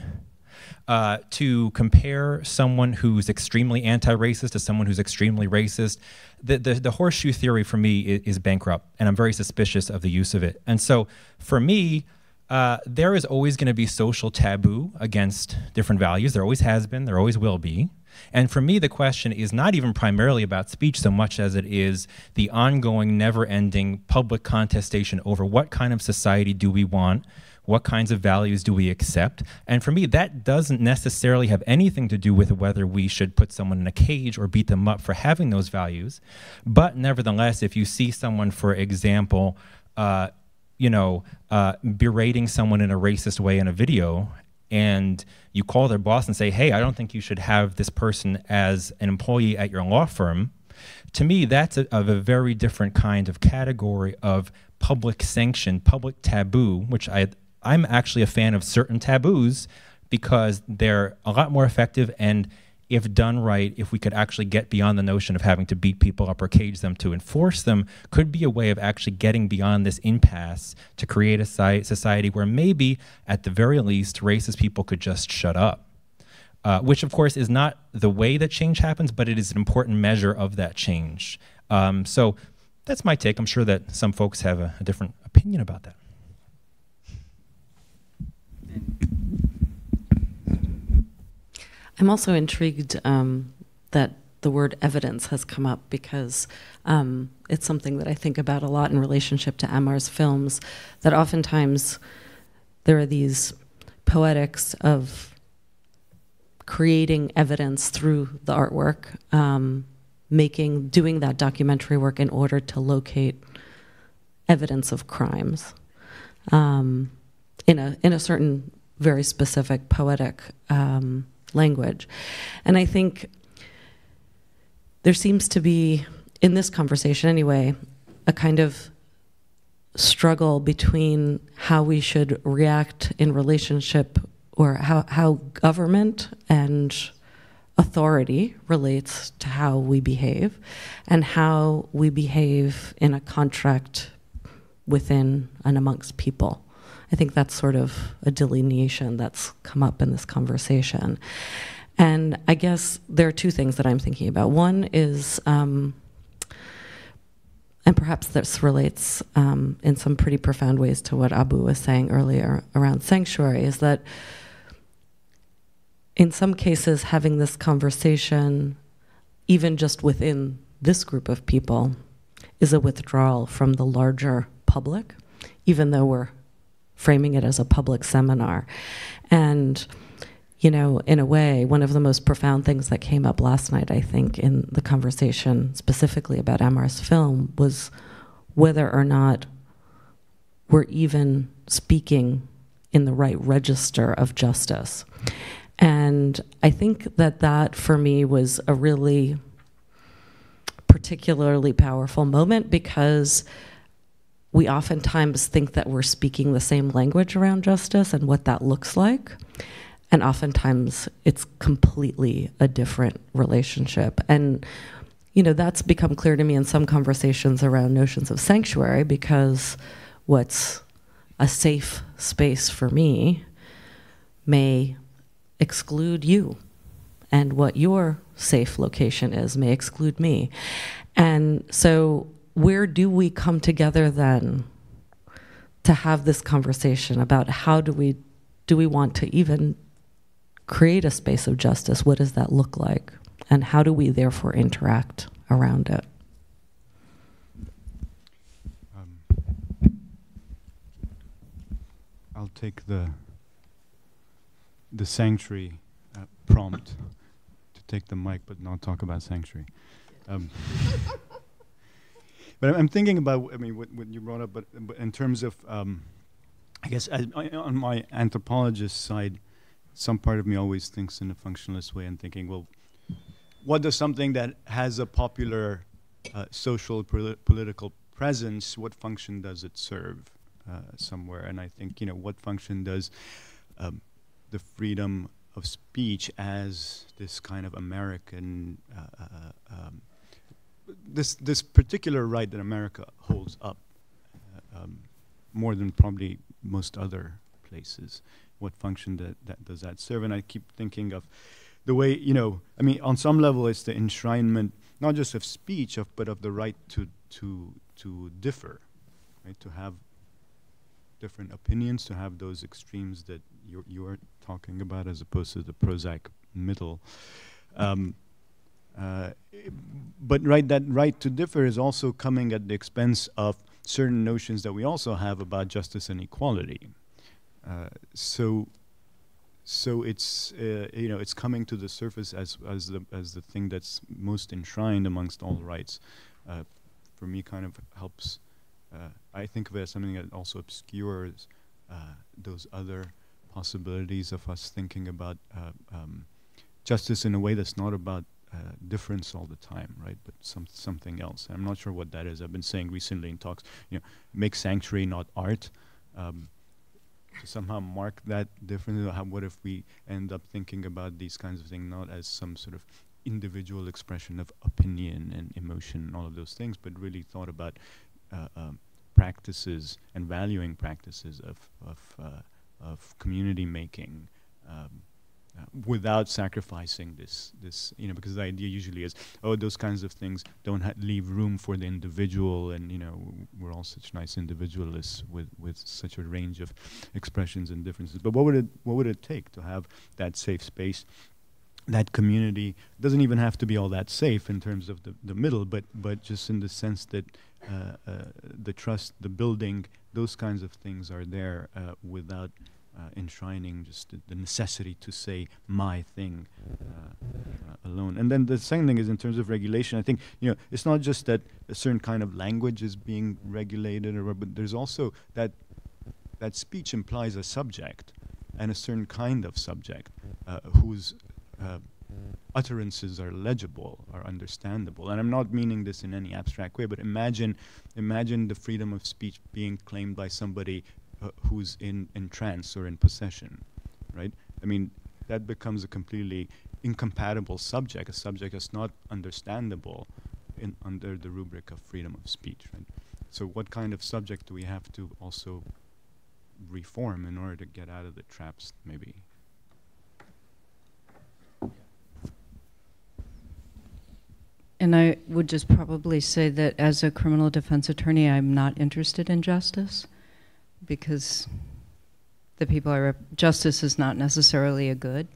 S3: uh, to compare someone who's extremely anti-racist to someone who's extremely racist, the, the, the horseshoe theory for me is, is, bankrupt, and I'm very suspicious of the use of it. And so for me, uh, there is always going to be social taboo against different values. There always has been, there always will be. And for me, the question is not even primarily about speech so much as it is the ongoing, never ending public contestation over what kind of society do we want what kinds of values do we accept? And for me, that doesn't necessarily have anything to do with whether we should put someone in a cage or beat them up for having those values. But nevertheless, if you see someone, for example, uh, you know, uh, berating someone in a racist way in a video, and you call their boss and say, hey, I don't think you should have this person as an employee at your law firm, to me, that's a, of a very different kind of category of public sanction, public taboo, which I I'm actually a fan of certain taboos because they're a lot more effective and if done right, if we could actually get beyond the notion of having to beat people up or cage them to enforce them, could be a way of actually getting beyond this impasse to create a society where maybe, at the very least, racist people could just shut up. Uh, which, of course, is not the way that change happens, but it is an important measure of that change. Um, so that's my take. I'm sure that some folks have a, a different opinion about that.
S10: I'm also intrigued um, that the word evidence has come up because um, it's something that I think about a lot in relationship to Amar's films. That oftentimes there are these poetics of creating evidence through the artwork, um, making doing that documentary work in order to locate evidence of crimes um, in a in a certain very specific poetic um, language. And I think there seems to be, in this conversation anyway, a kind of struggle between how we should react in relationship or how, how government and authority relates to how we behave and how we behave in a contract within and amongst people. I think that's sort of a delineation that's come up in this conversation. And I guess there are two things that I'm thinking about. One is, um, and perhaps this relates um, in some pretty profound ways to what Abou was saying earlier around sanctuary, is that in some cases, having this conversation, even just within this group of people, is a withdrawal from the larger public, even though we're framing it as a public seminar. And you know, in a way, one of the most profound things that came up last night, I think, in the conversation specifically about Amar's film was whether or not we're even speaking in the right register of justice. And I think that that for me was a really particularly powerful moment because we oftentimes think that we're speaking the same language around justice and what that looks like. And oftentimes it's completely a different relationship. And, you know, that's become clear to me in some conversations around notions of sanctuary because what's a safe space for me may exclude you. And what your safe location is may exclude me. And so, where do we come together then to have this conversation about how do we do we want to even create a space of justice, what does that look like? And how do we therefore interact around it?
S7: Um, I'll take the the sanctuary uh, prompt to take the mic, but not talk about sanctuary. Um, but I'm thinking about, I mean, what, what you brought up, but, but in terms of, um, I guess, on my anthropologist side, some part of me always thinks in a functionalist way and thinking, well, what does something that has a popular uh, social political presence, what function does it serve uh, somewhere? And I think, you know, what function does um, the freedom of speech as this kind of American, uh, uh um, this, this particular right that America holds up uh, um, more than probably most other places what function that, that does that serve? And I keep thinking of the way, you know, I mean, on some level, it's the enshrinement not just of speech, of, but of the right to, to, to differ, right? To have different opinions, to have those extremes that you're, you're talking about as opposed to the Prozac middle. Um, uh, but right, that right to differ is also coming at the expense of certain notions that we also have about justice and equality. Uh, so so it's uh, you know it's coming to the surface as as the as the thing that's most enshrined amongst all rights. Uh, for me, kind of helps. Uh, I think of it as something that also obscures those other possibilities of us thinking about um, justice in a way that's not about difference all the time, right? But some something else. I'm not sure what that is. I've been saying recently in talks, you know, make sanctuary not art. Um, to somehow mark that differently? How, what if we end up thinking about these kinds of things not as some sort of individual expression of opinion and emotion and all of those things, but really thought about uh, um, practices and valuing practices of of, uh, of community making, um, uh, without sacrificing this, this, you know, because the idea usually is, oh, those kinds of things don't leave room for the individual, and you know, we're all such nice individualists with, with such a range of expressions and differences. But what would it, what would it take to have that safe space? That community doesn't even have to be all that safe in terms of the, the middle, but but just in the sense that uh, uh, the trust, the building, those kinds of things are there uh, without uh, enshrining just the, necessity to say my thing uh, uh, alone. And then the second thing is in terms of regulation. I think you know it's not just that a certain kind of language is being regulated, or but there's also that that speech implies a subject and a certain kind of subject uh, whose uh, utterances are legible, are understandable. And I'm not meaning this in any abstract way, but imagine, imagine the freedom of speech being claimed by somebody who's in, in trance or in possession, right? I mean, that becomes a completely incompatible subject, a subject that's not understandable in, under the rubric of freedom of speech, right? So what kind of subject do we have to also reform in order to get out of the traps, maybe?
S9: And I would just probably say that as a criminal defense attorney, I'm not interested in justice because the people I rep- justice is not necessarily a good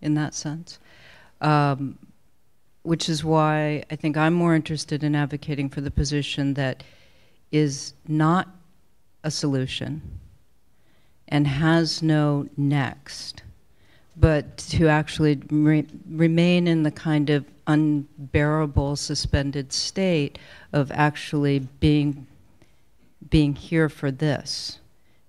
S9: in that sense. Um, which is why I think I'm more interested in advocating for the position that is not a solution and has no next, but to actually re- remain in the kind of unbearable suspended state of actually being being here for this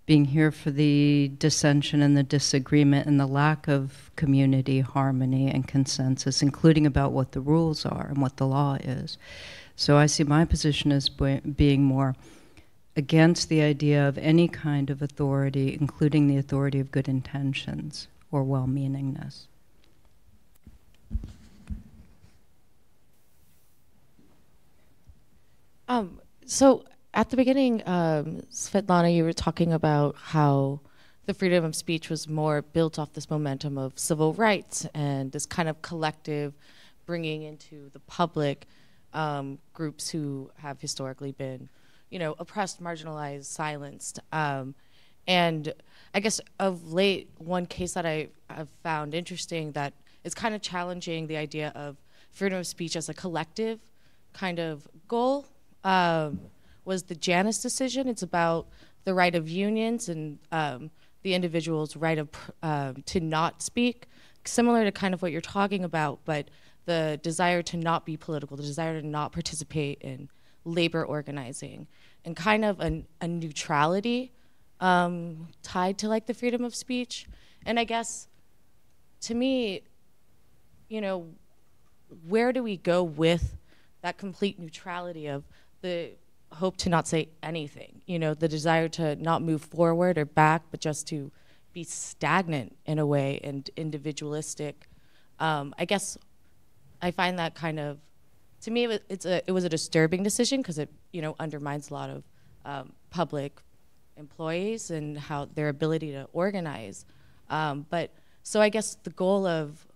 S9: being here for the dissension and the disagreement and the lack of community harmony and consensus including about what the rules are and what the law is. So i see my position as being more against the idea of any kind of authority including the authority of good intentions or well-meaningness.
S11: Um, so at the beginning, um, Svetlana, you were talking about how the freedom of speech was more built off this momentum of civil rights and this kind of collective bringing into the public um, groups who have historically been, you know, oppressed, marginalized, silenced. Um, and I guess of late, one case that I have found interesting that is kind of challenging the idea of freedom of speech as a collective kind of goal um, was the Janus decision. It's about the right of unions and um, the individual's right of uh, to not speak, similar to kind of what you're talking about, but the desire to not be political, the desire to not participate in labor organizing, and kind of a neutrality um, tied to like the freedom of speech. And I guess to me, you know, where do we go with that complete neutrality of the hope to not say anything, you know, the desire to not move forward or back, but just to be stagnant in a way and individualistic. Um, I guess I find that kind of, to me, it was, it's a, it was a disturbing decision because it, you know, undermines a lot of um, public employees and how their ability to organize. Um, but so I guess the goal of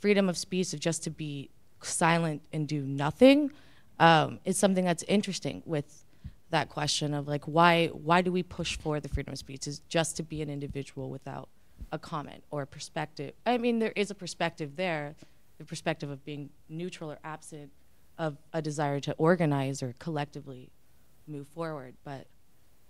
S11: freedom of speech is just to be silent and do nothing um, is something that's interesting with that question of like why why do we push for the freedom of speech is just to be an individual without a comment or a perspective. I mean, there is a perspective there, the perspective of being neutral or absent of a desire to organize or collectively move forward. But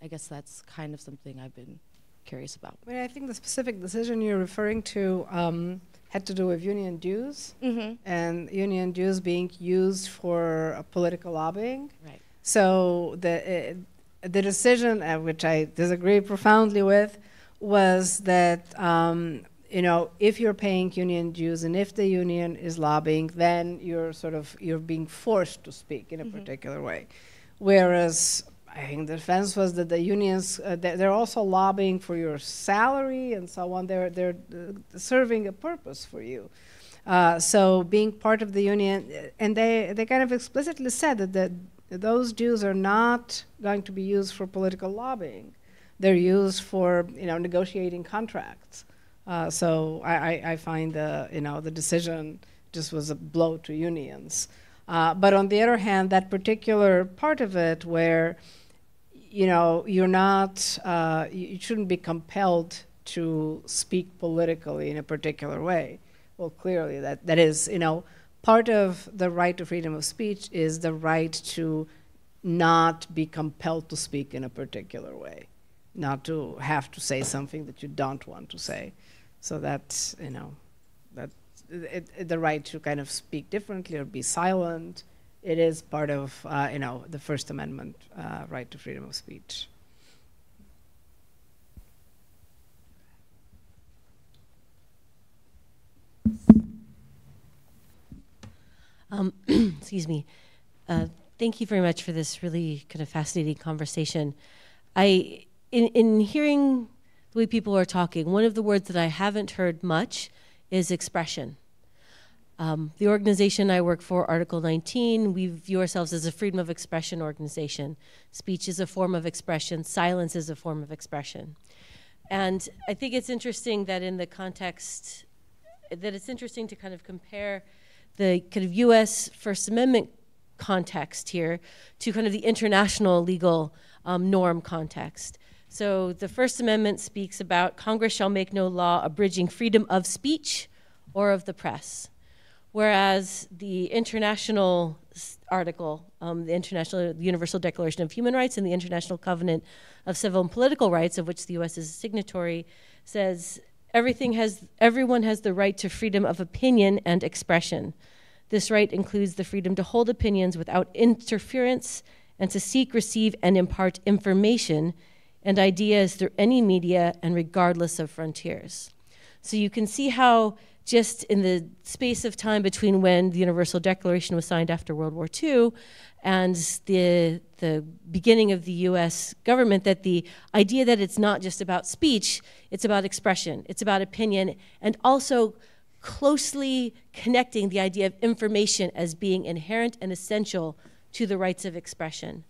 S11: I guess that's kind of something I've been curious about.
S2: Mean, I think the specific decision you're referring to um, had to do with union dues
S11: mm-hmm.
S2: and union dues being used for political lobbying.
S11: Right.
S2: So the uh, the decision, uh, which I disagree profoundly with, was that um, you know if you're paying union dues and if the union is lobbying, then you're sort of you're being forced to speak in a mm-hmm. particular way. Whereas I think the defense was that the unions uh, they're also lobbying for your salary and so on. They're they're uh, serving a purpose for you. Uh, so being part of the union, uh, and they they kind of explicitly said that the, those dues are not going to be used for political lobbying. They're used for you know negotiating contracts. Uh, so I, I, I, find the you know the decision just was a blow to unions. Uh, but on the other hand, that particular part of it where you know, you're not, uh, you shouldn't be compelled to speak politically in a particular way. Well, clearly, that, that is, you know, part of the right to freedom of speech is the right to not be compelled to speak in a particular way, not to have to say something that you don't want to say. So that's, you know, that it, it, the right to kind of speak differently or be silent it is part of uh, you know the First Amendment uh, right to freedom of speech.
S12: Um, excuse me. Uh, thank you very much for this really kind of fascinating conversation. I, in, in hearing the way people are talking, one of the words that I haven't heard much is expression. Um, the organization I work for, Article 19, we view ourselves as a freedom of expression organization. Speech is a form of expression, silence is a form of expression. And I think it's interesting that in the context, that it's interesting to kind of compare the kind of U.S. First Amendment context here to kind of the international legal um, norm context. So the First Amendment speaks about Congress shall make no law abridging freedom of speech or of the press. Whereas the international article, um, the International Universal Declaration of Human Rights and the International Covenant of Civil and Political Rights, of which the U.S. is a signatory, says everything has everyone has the right to freedom of opinion and expression. This right includes the freedom to hold opinions without interference and to seek, receive, and impart information and ideas through any media and regardless of frontiers. So you can see how just in the space of time between when the Universal Declaration was signed after World War II and the, the beginning of the US government, that the idea that it's not just about speech, it's about expression, it's about opinion, and also closely connecting the idea of information as being inherent and essential to the rights of expression.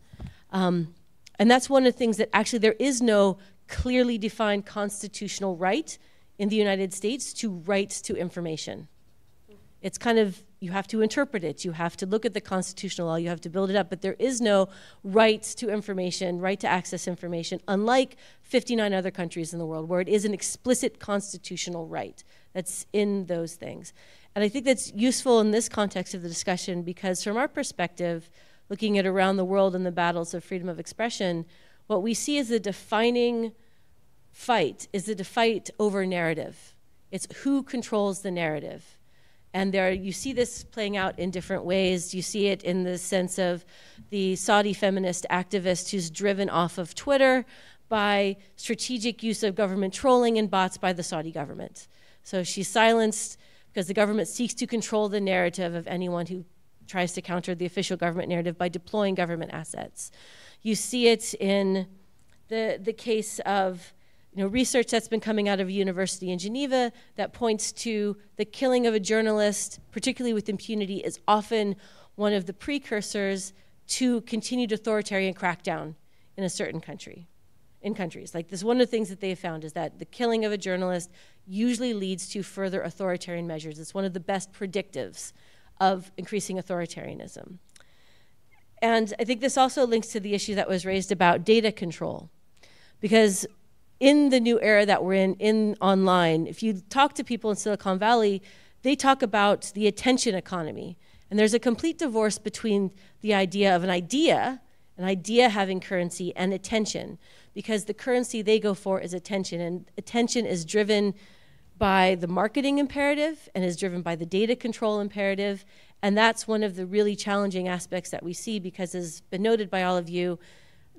S12: Um, and that's one of the things that actually there is no clearly defined constitutional right in the United States to rights to information. It's kind of, you have to interpret it, you have to look at the constitutional law, you have to build it up, but there is no rights to information, right to access information, unlike 59 other countries in the world where it is an explicit constitutional right that's in those things. And I think that's useful in this context of the discussion because, from our perspective, looking at around the world and the battles of freedom of expression, what we see is a defining fight is the fight over narrative. It's who controls the narrative. And there, you see this playing out in different ways. You see it in the sense of the Saudi feminist activist who's driven off of Twitter by strategic use of government trolling and bots by the Saudi government. So she's silenced because the government seeks to control the narrative of anyone who tries to counter the official government narrative by deploying government assets. You see it in the, the case of you know, research that's been coming out of a university in Geneva that points to the killing of a journalist, particularly with impunity, is often one of the precursors to continued authoritarian crackdown in a certain country, in countries. Like this, one of the things that they have found is that the killing of a journalist usually leads to further authoritarian measures. It's one of the best predictives of increasing authoritarianism. And I think this also links to the issue that was raised about data control. Because in the new era that we're in, in online, if you talk to people in Silicon Valley, they talk about the attention economy. And there's a complete divorce between the idea of an idea, an idea having currency, and attention, because the currency they go for is attention. And attention is driven by the marketing imperative and is driven by the data control imperative. And that's one of the really challenging aspects that we see because, as been noted by all of you,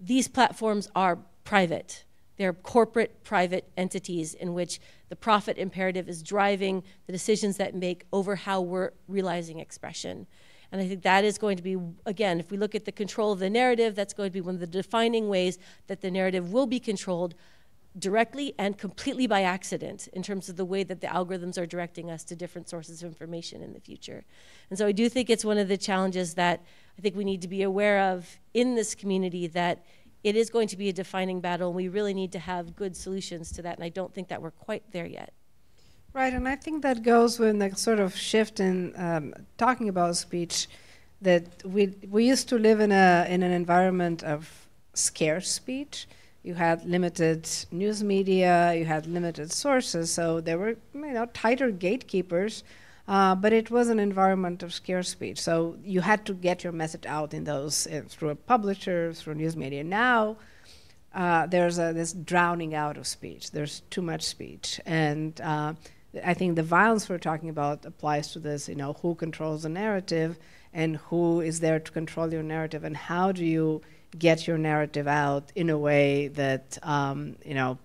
S12: these platforms are private. They're corporate private entities in which the profit imperative is driving the decisions that make over how we're realizing expression. And I think that is going to be, again, if we look at the control of the narrative, that's going to be one of the defining ways that the narrative will be controlled directly and completely by accident in terms of the way that the algorithms are directing us to different sources of information in the future. And so I do think it's one of the challenges that I think we need to be aware of in this community that it is going to be a defining battle, and we really need to have good solutions to that. And I don't think that we're quite there yet.
S2: Right, and I think that goes with the sort of shift in um, talking about speech. That we we used to live in a in an environment of scarce speech. You had limited news media, you had limited sources, so there were you know tighter gatekeepers uh, but it was an environment of scarce speech. So you had to get your message out in those uh, through a publisher, through news media. Now uh, there's a, this drowning out of speech. There's too much speech, and uh, I think the violence we're talking about applies to this. You know, who controls the narrative, and who is there to control your narrative, and how do you get your narrative out in a way that um, you know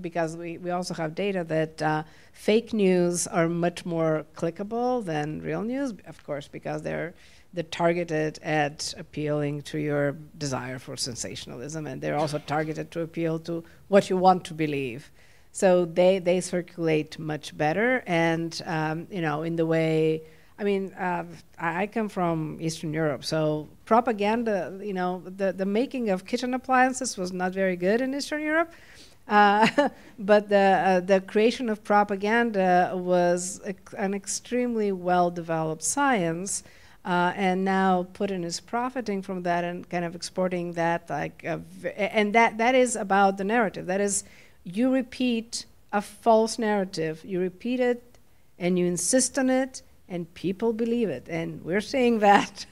S2: because we, we also have data that uh, fake news are much more clickable than real news, of course, because they're they're targeted at appealing to your desire for sensationalism, and they're also targeted to appeal to what you want to believe. So they they circulate much better, and um, you know, in the way. I mean, uh, I come from Eastern Europe, so propaganda, you know, the, the making of kitchen appliances was not very good in Eastern Europe. Uh, but the, uh, the creation of propaganda was an extremely well developed science. Uh, and now Putin is profiting from that and kind of exporting that, like, and that that is about the narrative. That is, you repeat a false narrative, you repeat it, and you insist on it, and people believe it. And we're seeing that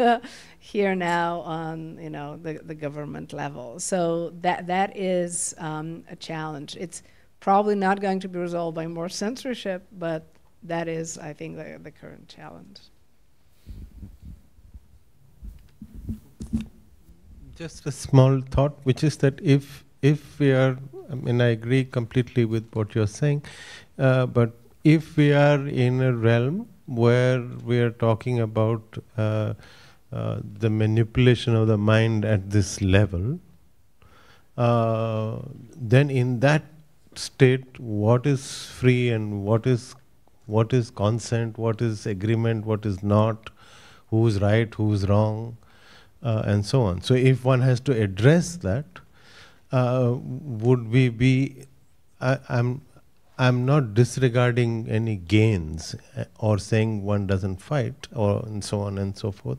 S2: here now on you know the, the government level. So that that is um, a challenge. It's probably not going to be resolved by more censorship, but that is, I think, the, the current challenge.
S8: Just a small thought, which is that if if we are, I mean, I agree completely with what you're saying, uh, but if we are in a realm where we are talking about uh, uh, the manipulation of the mind at this level, uh, then in that state, what is free and what is what is consent, what is agreement, what is not, who's right, who's wrong, uh, and so on. So if one has to address that, uh, would we be? I, I'm I'm not disregarding any gains uh, or saying one doesn't fight or and so on and so forth,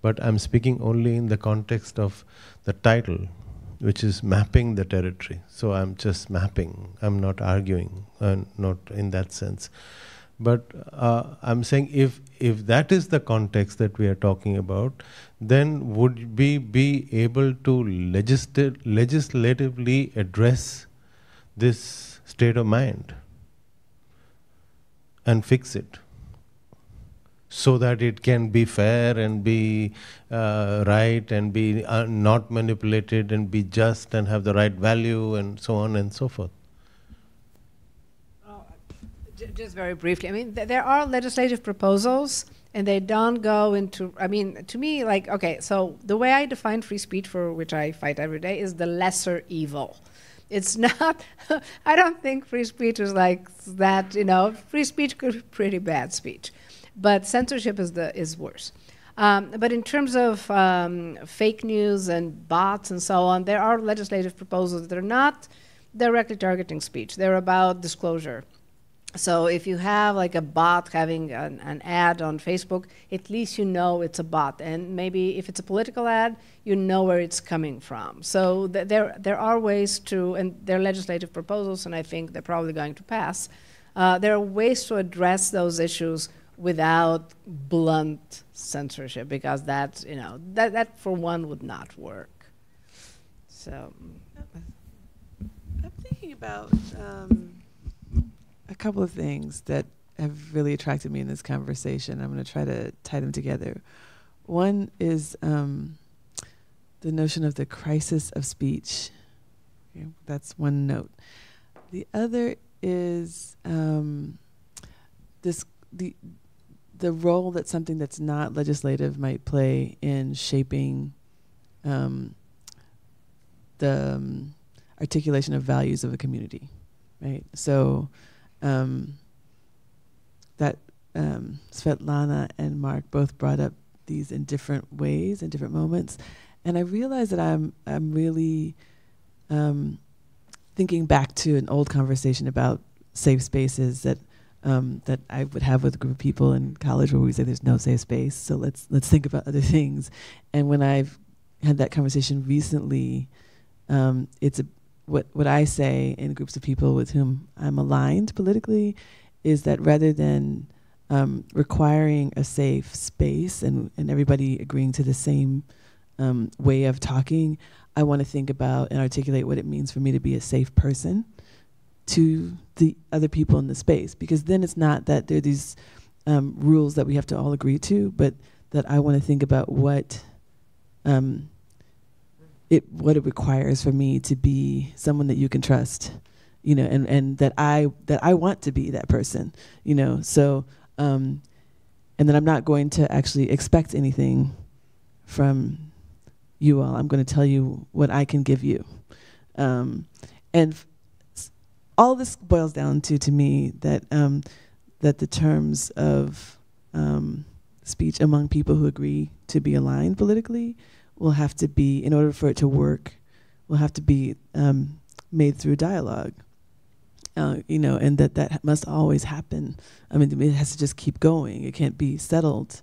S8: but I'm speaking only in the context of the title, which is mapping the territory. So I'm just mapping. I'm not arguing, uh, not in that sense. But uh, I'm saying if if that is the context that we are talking about, then would we be able to legisl- legislatively address this state of mind and fix it so that it can be fair and be uh, right and be uh, not manipulated and be just and have the right value and so on and so forth.
S2: Oh, just very briefly, I mean, th there are legislative proposals and they don't go into, I mean, to me, like, okay, so the way I define free speech, for which I fight every day, is the lesser evil. It's not, I don't think free speech is like that, you know, free speech could be pretty bad speech, but censorship is, the, is worse. Um, but in terms of um, fake news and bots and so on, there are legislative proposals that are not directly targeting speech. They're about disclosure. So if you have like a bot having an, an, ad on Facebook, at least you know it's a bot. And maybe if it's a political ad, you know where it's coming from. So th there, there are ways to, and there are legislative proposals, and I think they're probably going to pass. Uh, there are ways to address those issues without blunt censorship, because that, you know, that, that for one would not work. So.
S6: I'm thinking about. Um, couple of things that have really attracted me in this conversation. I'm going to try to tie them together. One is um, the notion of the crisis of speech. Okay, that's one note. The other is um, this the the role that something that's not legislative might play in shaping um, the um, articulation of values of a community, right? So um, that um, Svetlana and Mark both brought up these in different ways in different moments, and I realized that I'm I'm really um, thinking back to an old conversation about safe spaces that um, that I would have with a group of people in college where we say there's no safe space, so let's let's think about other things. And when I've had that conversation recently, um, it's a what what I say in groups of people with whom I'm aligned politically is that rather than um, requiring a safe space and, and everybody agreeing to the same um, way of talking, I want to think about and articulate what it means for me to be a safe person to the other people in the space. Because then it's not that there are these um, rules that we have to all agree to, but that I want to think about what um, it what it requires for me to be someone that you can trust you know and and that i that i want to be that person you know? So um and then i'm not going to actually expect anything from you all. I'm going to tell you what i can give you. Um and all this boils down to to me that um that the terms of um speech among people who agree to be aligned politically will have to be, in order for it to work, will have to be um, made through dialogue. Uh, you know, and that that must always happen. I mean, it has to just keep going. It can't be settled.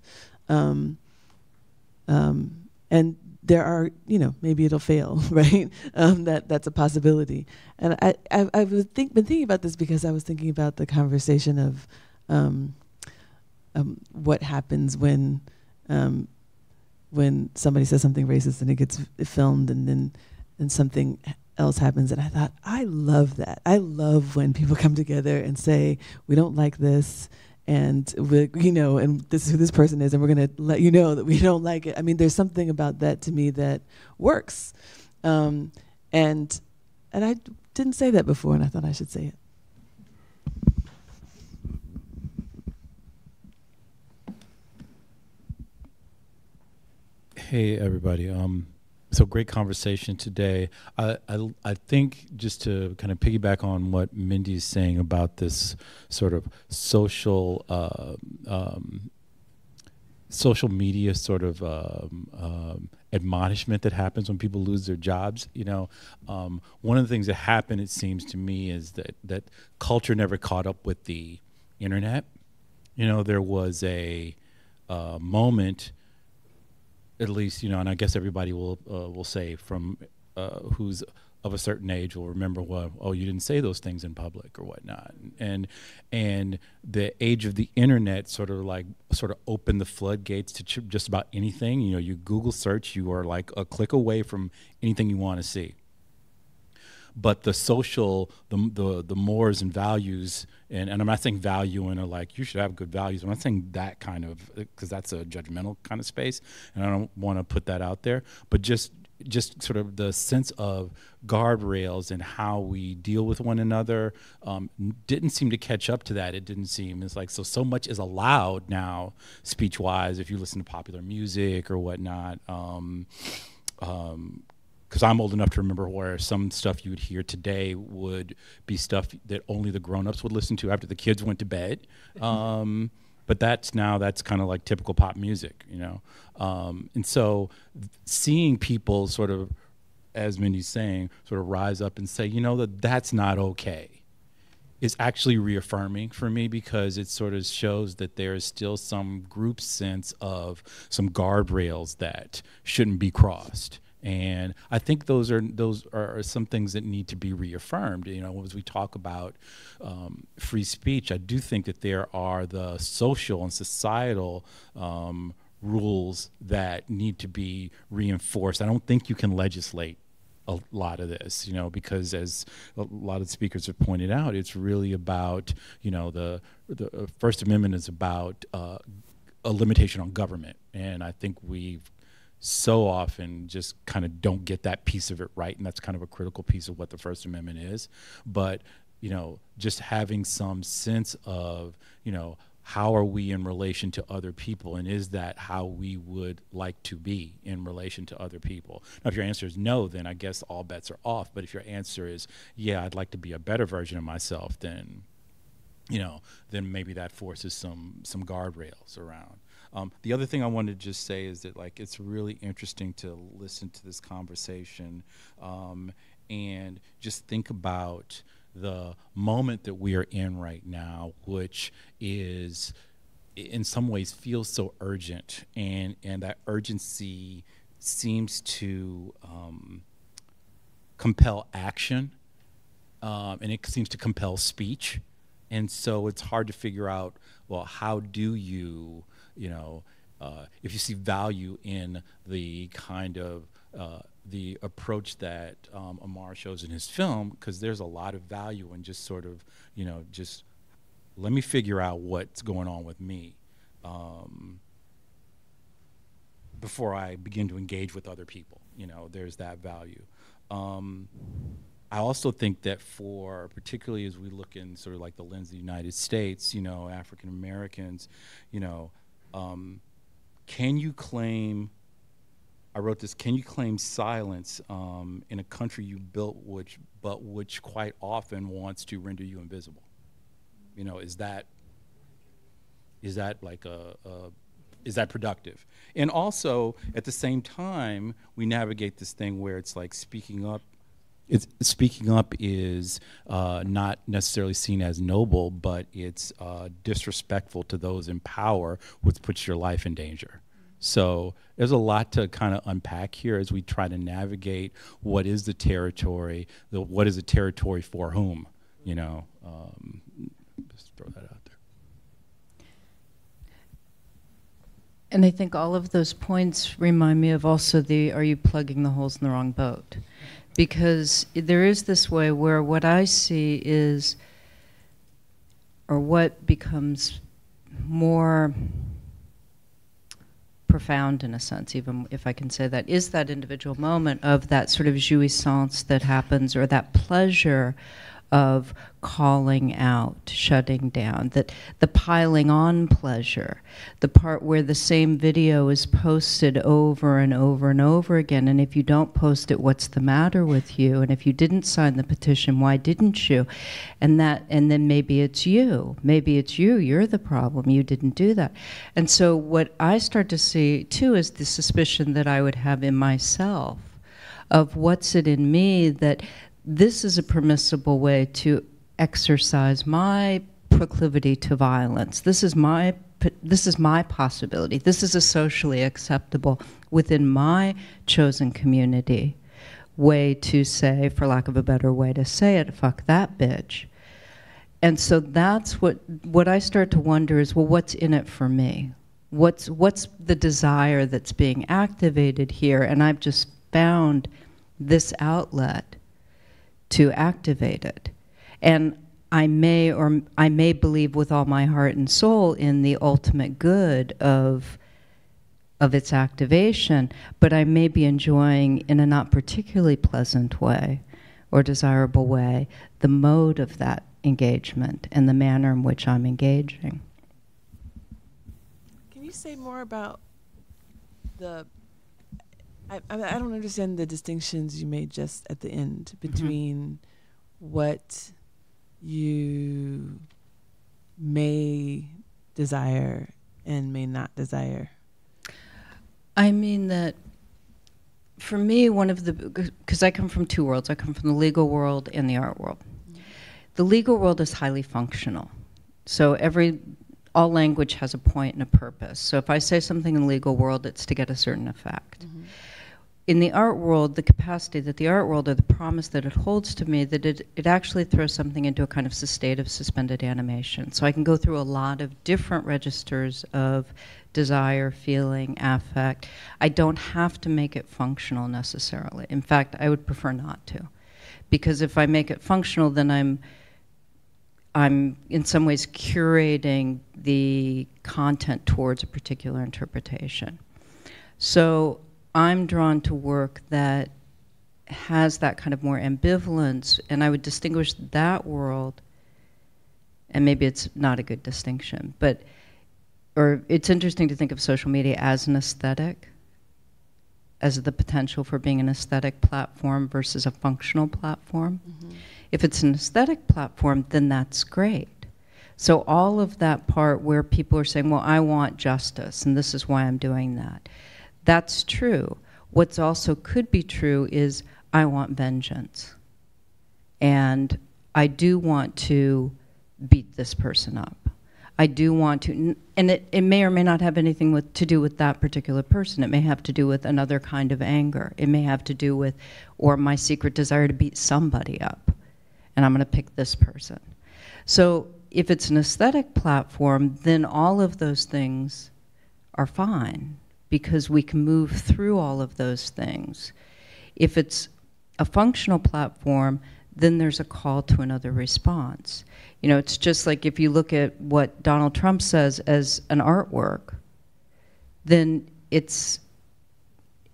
S6: Um, um, and there are, you know, maybe it'll fail, right? Um, that that's a possibility. And I, I, I think, been thinking about this because I was thinking about the conversation of um, um, what happens when um, when somebody says something racist and it gets filmed, and then and something else happens. And I thought, I love that. I love when people come together and say, we don't like this and we, you know, and this is who this person is, and we're going to let you know that we don't like it. I mean, there's something about that to me that works, um, and and I didn't say that before, and I thought I should say it.
S3: Hey everybody. Um, so great conversation today. I, I, I think just to kind of piggyback on what Mendi is saying about this sort of social uh, um, social media sort of um, um, admonishment that happens when people lose their jobs. You know, um, one of the things that happened, it seems to me, is that that culture never caught up with the internet. You know, there was a uh, moment at least you know, and I guess everybody will uh, will say from uh, who's of a certain age will remember well oh you didn't say those things in public or whatnot. And and the age of the internet sort of like sort of opened the floodgates to just about anything. You know you google search you are like a click away from anything you want to see but the social, the the, the mores and values, and, and I'm not saying value in a like you should have good values. I'm not saying that kind of because that's a judgmental kind of space, and I don't want to put that out there. But just just sort of the sense of guardrails and how we deal with one another um, didn't seem to catch up to that. It didn't seem it's like so so much is allowed now speech wise if you listen to popular music or whatnot. Um, um, because I'm old enough to remember where some stuff you would hear today would be stuff that only the grown-ups would listen to after the kids went to bed. Um, but that's now that's kind of like typical pop music, you know. Um, and so seeing people sort of, as Mendi's saying, sort of rise up and say, you know, that that's not okay, is actually reaffirming for me because it sort of shows that there is still some group sense of some guardrails that shouldn't be crossed and I think those are those are some things that need to be reaffirmed. You know, as we talk about um, free speech, I do think that there are the social and societal um, rules that need to be reinforced. I don't think you can legislate a lot of this, you know, because as a lot of speakers have pointed out, it's really about, you know, the the First Amendment is about uh, a limitation on government, and I think we've so often just kind of don't get that piece of it right and that's kind of a critical piece of what the first amendment is. But you know just having some sense of you know how are we in relation to other people and is that how we would like to be in relation to other people? Now if your answer is no then i guess all bets are off. But if your answer is yeah i'd like to be a better version of myself then you know then maybe that forces some some guardrails around um, the other thing I wanted to just say is that like it's really interesting to listen to this conversation um, and just think about the moment that we are in right now, which is in some ways feels so urgent, and and that urgency seems to um, compel action, um, and it seems to compel speech, and so it's hard to figure out well how do you you know, uh, if you see value in the kind of uh, the approach that um, Amar shows in his film, because there's a lot of value in just sort of, you know, just let me figure out what's going on with me um, before I begin to engage with other people. You know, there's that value. Um, I also think that for particularly as we look in sort of like the lens of the United States, you know, African Americans, you know, um, can you claim, I wrote this, can you claim silence um, in a country you built which, but which quite often wants to render you invisible? You know, is that, is that like a, a is that productive? And also, at the same time, we navigate this thing where it's like speaking up
S13: it's speaking up is uh, not necessarily seen as noble, but it's uh, disrespectful to those in power, which puts your life in danger. So there's a lot to kind of unpack here as we try to navigate what is the territory, the, what is the territory for whom, you know. Um, just throw that out there.
S9: And I think all of those points remind me of also the are you plugging the holes in the wrong boat? Because there is this way where what I see is, or what becomes more profound in a sense, even if I can say that, is that individual moment of that sort of jouissance that happens or that pleasure of calling out, shutting down, that the piling on pleasure, the part where the same video is posted over and over and over again. And if you don't post it, what's the matter with you? And if you didn't sign the petition, why didn't you? And that, and then maybe it's you. Maybe it's you. You're the problem. You didn't do that. And so what I start to see too is the suspicion that I would have in myself of what's it in me that this is a permissible way to exercise my proclivity to violence. This is my this is my possibility. This is a socially acceptable within my chosen community way to say, for lack of a better way to say it, fuck that bitch. And so that's what what I start to wonder is, well, what's in it for me? What's what's the desire that's being activated here? And I've just found this outlet to activate it. And I may or I may believe with all my heart and soul in the ultimate good of of its activation, but I may be enjoying in a not particularly pleasant way or desirable way the mode of that engagement and the manner in which I'm engaging.
S6: Can you say more about the I, I, don't understand the distinctions you made just at the end mm-hmm. between mm-hmm. what you may desire and may not desire.
S9: I mean that for me, one of the, because I come from two worlds, I come from the legal world and the art world. Mm-hmm. The legal world is highly functional. So every, all language has a point and a purpose. So if I say something in the legal world, it's to get a certain effect. Mm-hmm in the art world, the capacity that the art world or the promise that it holds to me, that it, it actually throws something into a kind of of suspended animation. So I can go through a lot of different registers of desire, feeling, affect. I don't have to make it functional necessarily. In fact, I would prefer not to. Because if I make it functional, then I'm I'm in some ways curating the content towards a particular interpretation. So I'm drawn to work that has that kind of more ambivalence, and I would distinguish that world, and maybe it's not a good distinction, but, or it's interesting to think of social media as an aesthetic, as the potential for being an aesthetic platform versus a functional platform. Mm-hmm. If it's an aesthetic platform, then that's great. So all of that part where people are saying, well, I want justice, and this is why I'm doing that that's true. What's also could be true is I want vengeance. And I do want to beat this person up. I do want to, and it, it may or may not have anything with, to do with that particular person. It may have to do with another kind of anger. It may have to do with, or my secret desire to beat somebody up. And I'm going to pick this person. So if it's an aesthetic platform, then all of those things are fine because we can move through all of those things. If it's a functional platform, then there's a call to another response. You know, it's just like if you look at what Donald Trump says as an artwork, then it's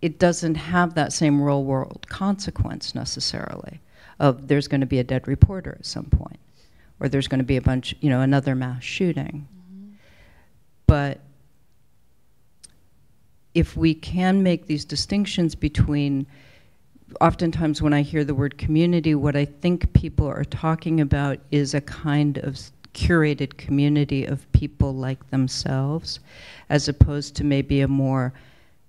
S9: it doesn't have that same real world consequence necessarily of there's going to be a dead reporter at some point or there's going to be a bunch, you know, another mass shooting. Mm-hmm. But if we can make these distinctions between oftentimes when I hear the word community, what I think people are talking about is a kind of curated community of people like themselves, as opposed to maybe a more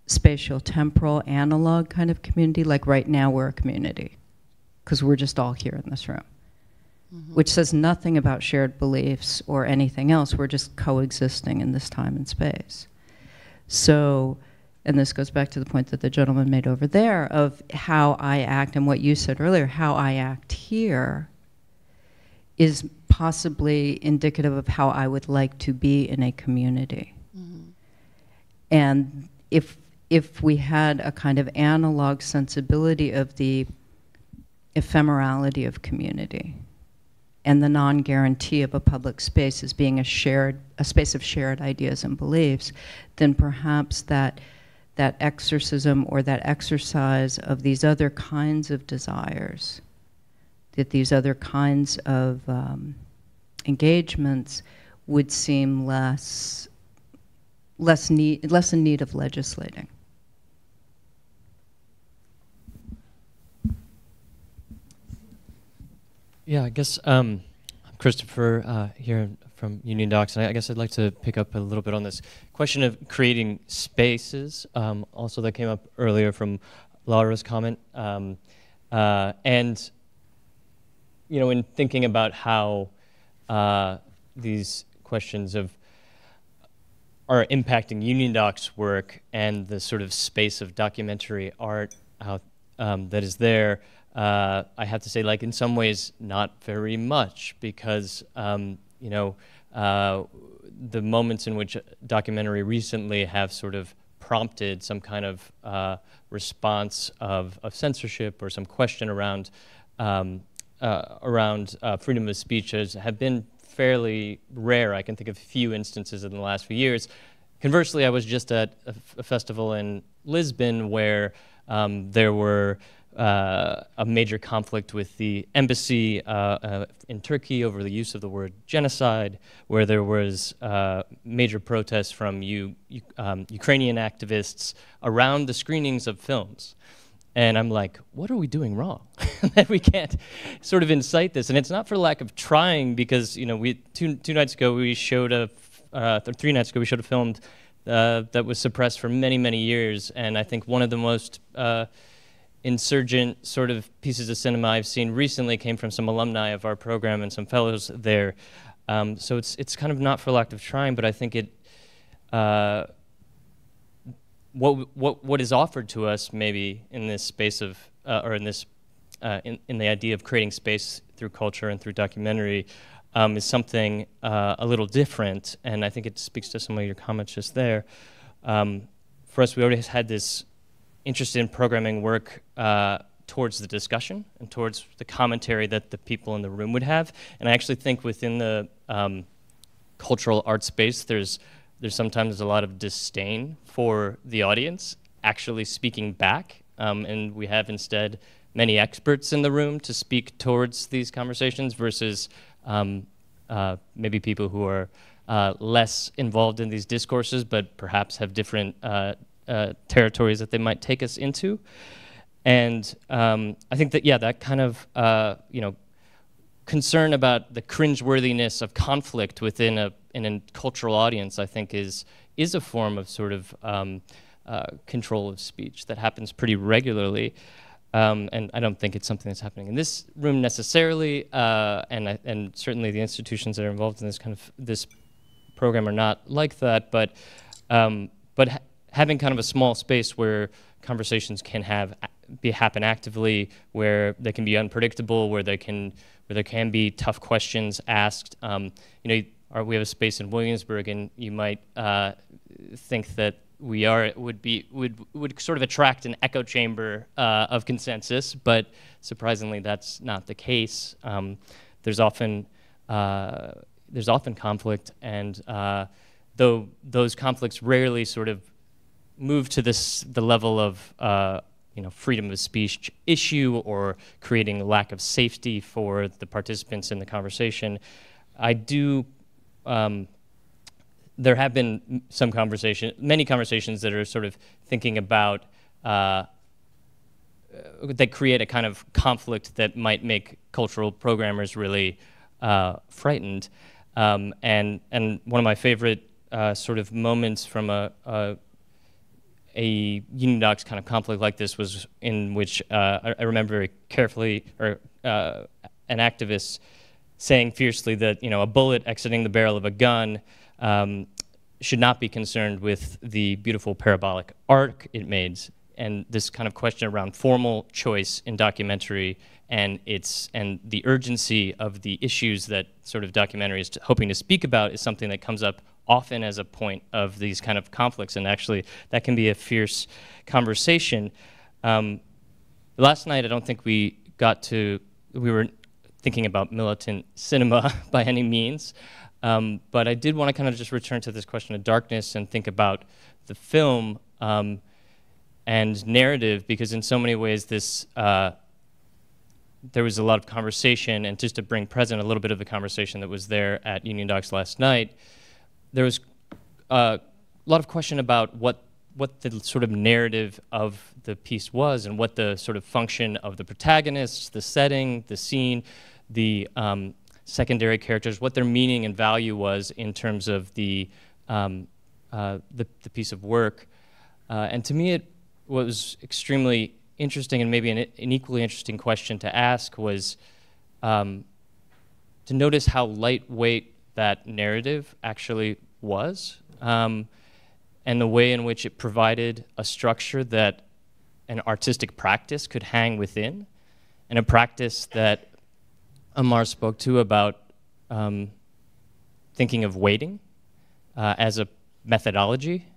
S9: spatial temporal analog kind of community, like right now we're a community. because we're just all here in this room, mm-hmm. which says nothing about shared beliefs or anything else. We're just coexisting in this time and space. So, and this goes back to the point that the gentleman made over there of how I act and what you said earlier, how I act here is possibly indicative of how I would like to be in a community. Mm-hmm. And if if we had a kind of analog sensibility of the ephemerality of community and the non-guarantee of a public space as being a shared a space of shared ideas and beliefs, then perhaps that that exorcism or that exercise of these other kinds of desires, that these other kinds of um, engagements would seem less less need less in need of legislating.
S14: Yeah, I guess um, Christopher uh, here from Union Docs, and I, guess I'd like to pick up a little bit on this question of creating spaces. Um, also, that came up earlier from Laura's comment, um, uh, and you know, in thinking about how uh, these questions of are impacting Union Doc's work and the sort of space of documentary art out, um, that is there uh, I have to say, like in some ways, not very much because um, you know uh, the moments in which documentary recently have sort of prompted some kind of uh, response of, of censorship or some question around um, uh, around uh, freedom of speech has, have been fairly rare. I can think of a few instances in the last few years. Conversely, I was just at a, festival in Lisbon where um, there were uh, a major conflict with the embassy uh, uh, in Turkey over the use of the word genocide, where there was uh, major protests from U- um, Ukrainian activists around the screenings of films. And I'm like, what are we doing wrong that we can't sort of incite this? And it's not for lack of trying, because you know, we two two nights ago we showed a uh, three nights ago we showed a film uh, that was suppressed for many many years, and I think one of the most insurgent sort of pieces of cinema I've seen recently came from some alumni of our program and some fellows there. Um, so it's it's kind of not for lack of trying, but I think it. Uh, what what what is offered to us maybe in this space of uh, or in this uh, in in the idea of creating space through culture and through documentary um, is something uh, a little different, and I think it speaks to some of your comments just there. Um, for us, we already had this interested in programming work uh, towards the discussion and towards the commentary that the people in the room would have. And I actually think within the um, cultural art space, there's there's sometimes a lot of disdain for the audience actually speaking back, um, and we have instead many experts in the room to speak towards these conversations versus um, uh, maybe people who are uh, less involved in these discourses, but perhaps have different uh, uh, territories that they might take us into. And um, I think that, yeah, that kind of, uh, you know, concern about the cringeworthiness of conflict within a, in a cultural audience, I think, is, is a form of sort of um, uh, control of speech that happens pretty regularly. Um, and I don't think it's something that's happening in this room necessarily, uh, and and certainly the institutions that are involved in this kind of this program are not like that. But um, but having kind of a small space where conversations can have be happen actively, where they can be unpredictable, where they can where there can be tough questions asked. Um, you know, our, we have a space in Williamsburg, and you might uh, think that we are would be would would sort of attract an echo chamber uh, of consensus, but surprisingly, that's not the case. Um, there's often uh, there's often conflict, and uh, though those conflicts rarely sort of move to this the level of uh, you know freedom of speech issue or creating a lack of safety for the participants in the conversation, I do. Um, there have been some conversation, many conversations that are sort of thinking about uh, that create a kind of conflict that might make cultural programmers really uh, frightened. Um, and and one of my favorite uh, sort of moments from a, a a Union Docs kind of conflict like this was in which uh, I, I, remember very carefully, or uh, an activist saying fiercely that you know a bullet exiting the barrel of a gun um, should not be concerned with the beautiful parabolic arc it made, and this kind of question around formal choice in documentary and its and the urgency of the issues that sort of documentary is hoping to speak about is something that comes up often as a point of these kind of conflicts, and actually that can be a fierce conversation. Um, last night, I don't think we got to, we were thinking about militant cinema by any means, um, but I did want to kind of just return to this question of darkness and think about the film um, and narrative, because in so many ways this, uh, there was a lot of conversation, and just to bring present a little bit of the conversation that was there at Union Docs last night, there was uh, a lot of question about what what the sort of narrative of the piece was and what the sort of function of the protagonists, the setting, the scene, the um, secondary characters, what their meaning and value was in terms of the um, uh, the, the, piece of work. Uh, and to me, it was extremely interesting, and maybe an, an equally interesting question to ask was um, to notice how lightweight that narrative actually was, um, and the way in which it provided a structure that an artistic practice could hang within, and a practice that Amar spoke to about um, thinking of waiting uh, as a methodology,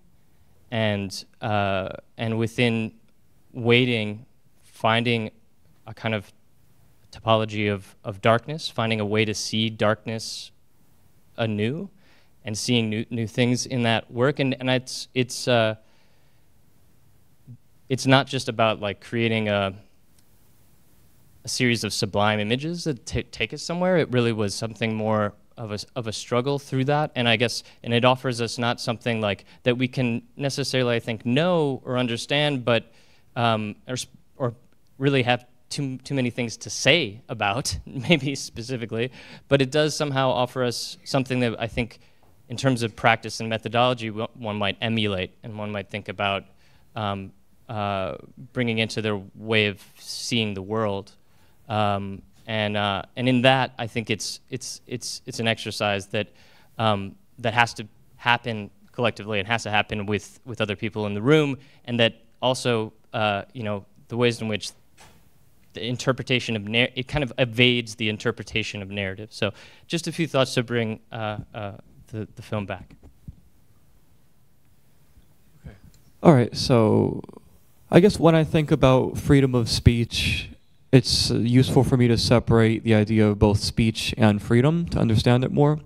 S14: and uh, and within waiting, finding a kind of topology of, of darkness, finding a way to see darkness anew and seeing new, new things in that work. And, and it's, it's, uh, it's not just about like creating a, a series of sublime images that take us somewhere. It really was something more of a, of a struggle through that. And I guess, and it offers us not something like that we can necessarily, I think, know or understand, but, um, or, or really have too, too many things to say about, maybe specifically, but it does somehow offer us something that I think, in terms of practice and methodology, one might emulate and one might think about um, uh, bringing into their way of seeing the world. Um, and, uh, and in that, I think it's, it's, it's, it's an exercise that, um, that has to happen collectively and has to happen with, with other people in the room, and that also, uh, you know, the ways in which the interpretation of it kind of evades the interpretation of narrative. So, just a few thoughts to bring uh, uh, the the film back.
S15: Okay. All right. So, I guess when I think about freedom of speech, it's useful for me to separate the idea of both speech and freedom to understand it more.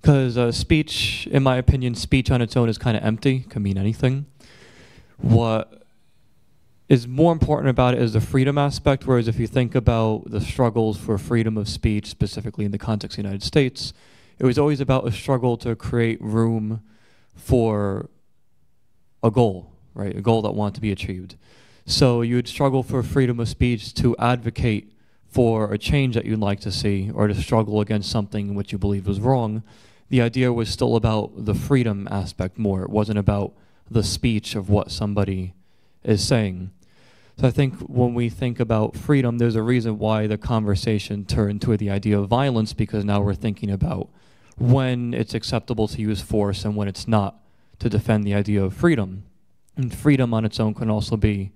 S15: Because uh, speech, in my opinion, speech on its own is kind of empty, can mean anything. What is more important about it is the freedom aspect, whereas if you think about the struggles for freedom of speech, specifically in the context of the United States, it was always about a struggle to create room for a goal, right? A goal that wanted to be achieved. So you would struggle for freedom of speech to advocate for a change that you'd like to see or to struggle against something which you believe was wrong. The idea was still about the freedom aspect more. It wasn't about the speech of what somebody is saying. So I think when we think about freedom, there's a reason why the conversation turned to the idea of violence because now we're thinking about when it's acceptable to use force and when it's not to defend the idea of freedom. And freedom on its own can also be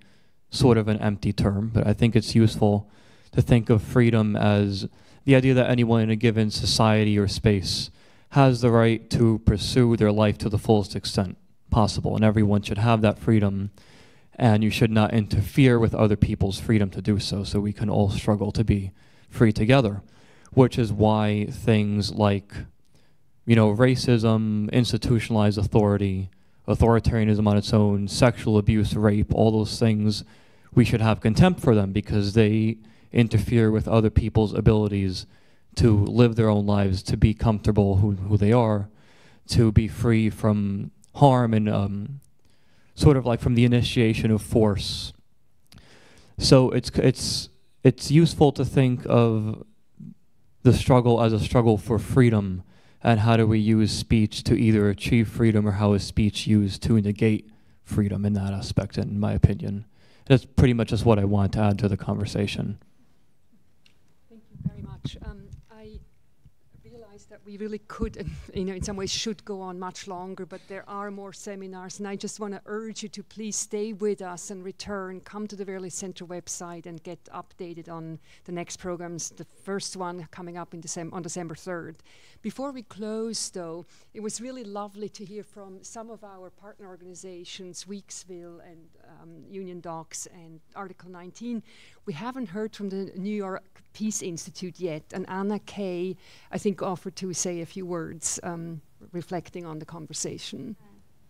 S15: sort of an empty term, but I think it's useful to think of freedom as the idea that anyone in a given society or space has the right to pursue their life to the fullest extent possible, and everyone should have that freedom and you should not interfere with other people's freedom to do so, so we can all struggle to be free together. Which is why things like, you know, racism, institutionalized authority, authoritarianism on its own, sexual abuse, rape, all those things, we should have contempt for them because they interfere with other people's abilities to live their own lives, to be comfortable who, who they are, to be free from harm and um, sort of like from the initiation of force. So it's it's it's useful to think of the struggle as a struggle for freedom and how do we use speech to either achieve freedom or how is speech used to negate freedom in that aspect, in my opinion. That's pretty much just what I want to add to the conversation.
S1: Thank you very much. Um, we really could, and, you know, in some ways should go on much longer, but there are more seminars, and I just want to urge you to please stay with us and return. Come to the Vera List Center website and get updated on the next programs. The first one coming up in December on December 3rd. Before we close, though, it was really lovely to hear from some of our partner organizations, Weeksville and um, Union Docs and Article 19. We haven't heard from the New York Peace Institute yet, and Anna Kay, I think, offered to say a few words um, reflecting on the conversation.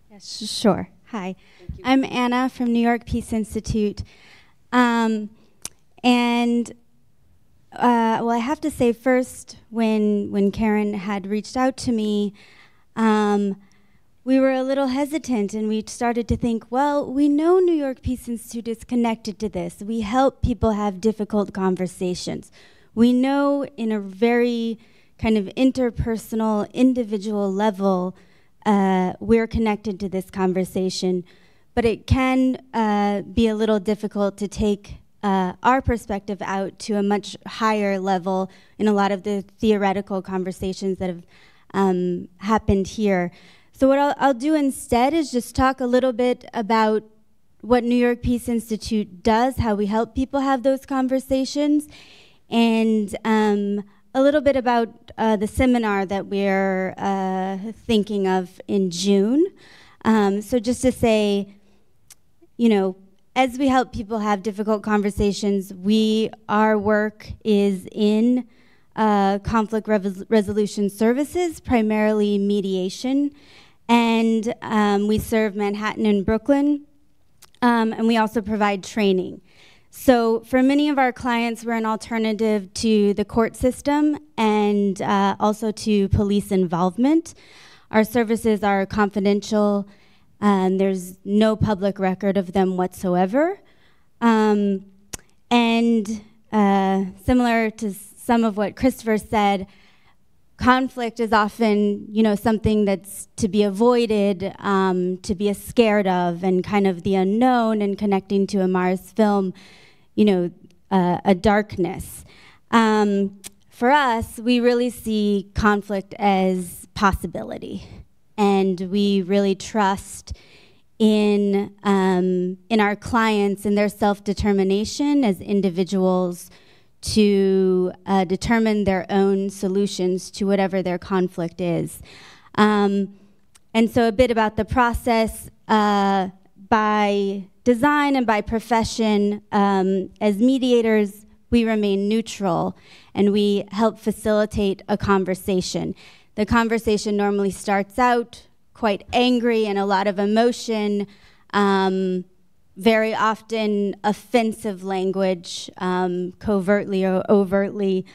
S16: Yes, sure. Hi, I'm Anna from New York Peace Institute. Um, and uh, well, I have to say first, when when Carin had reached out to me, um, we were a little hesitant, and we started to think, well, we know New York Peace Institute is connected to this. We help people have difficult conversations. We know in a very kind of interpersonal, individual level, uh, we're connected to this conversation. But it can uh, be a little difficult to take uh, our perspective out to a much higher level in a lot of the theoretical conversations that have um, happened here. So, what I'll, I'll, do instead is just talk a little bit about what New York Peace Institute does, how we help people have those conversations, and um, a little bit about uh, the seminar that we're uh, thinking of in June. Um, so, just to say, you know, as we help people have difficult conversations, we our work is in uh, conflict resolution services, primarily mediation, and um, we serve Manhattan and Brooklyn, um, and we also provide training. So, for many of our clients, we're an alternative to the court system and uh, also to police involvement. Our services are confidential and there's no public record of them whatsoever. Um, and uh, similar to some of what Christopher said, conflict is often, you know, something that's to be avoided, um, to be scared of, and kind of the unknown, and connecting to Amar's film, you know, uh, a darkness. Um, for us, we really see conflict as possibility and we really trust in um, in our clients and their self determination as individuals to uh, determine their own solutions to whatever their conflict is. Um, and so, a bit about the process uh, by design and by profession, um, as mediators, we remain neutral and we help facilitate a conversation. The conversation normally starts out quite angry and a lot of emotion, um, very often offensive language, um, covertly or overtly.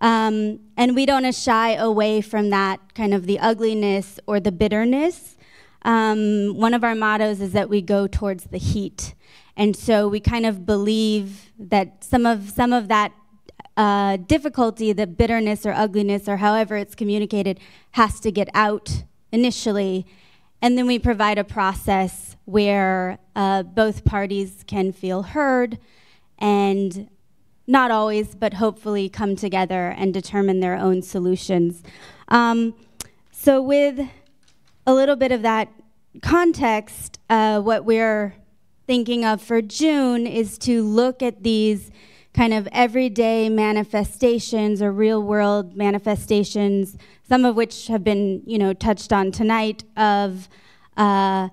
S16: Um, and we don't shy away from that kind of the ugliness or the bitterness. Um, one of our mottos is that we go towards the heat. And so we kind of believe that some of, some of that uh, difficulty, the bitterness or ugliness or however it's communicated, has to get out initially. And then we provide a process where uh, both parties can feel heard and not always, but hopefully come together and determine their own solutions. Um, so, with a little bit of that context, uh, what we're thinking of for June is to look at these kind of everyday manifestations or real world manifestations, some of which have been, you know, touched on tonight of, uh,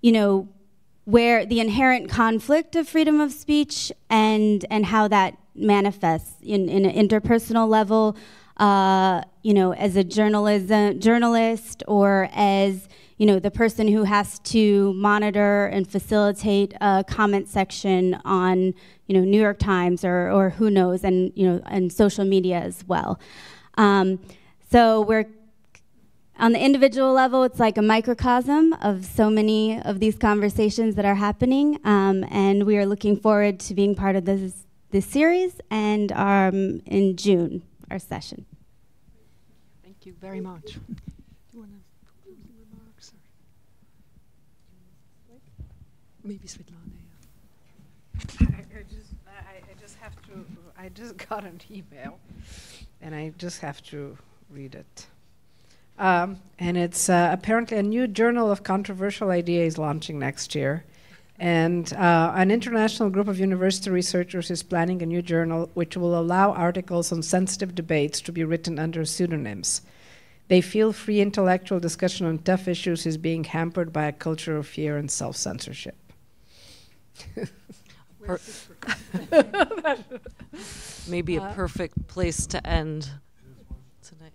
S16: you know, where the inherent conflict of freedom of speech and and how that manifests in, in an interpersonal level, uh, you know, as a journalism journalist or as you know the person who has to monitor and facilitate a comment section on you know, New York Times or, or who knows, and, you know, and social media as well. Um, so we're on the individual level, it's like a microcosm of so many of these conversations that are happening, um, and we are looking forward to being part of this this series and um, in June our session.
S1: Thank you very much. Maybe Svetlana.
S2: I, I, just, I, I just have to. I just got an email, and I just have to read it. Um, and it's uh, apparently a new journal of controversial ideas launching next year. And uh, an international group of university researchers is planning a new journal which will allow articles on sensitive debates to be written under pseudonyms. They feel free intellectual discussion on tough issues is being hampered by a culture of fear and self censorship.
S10: Per- Maybe a
S2: Uh,
S10: perfect place to end tonight.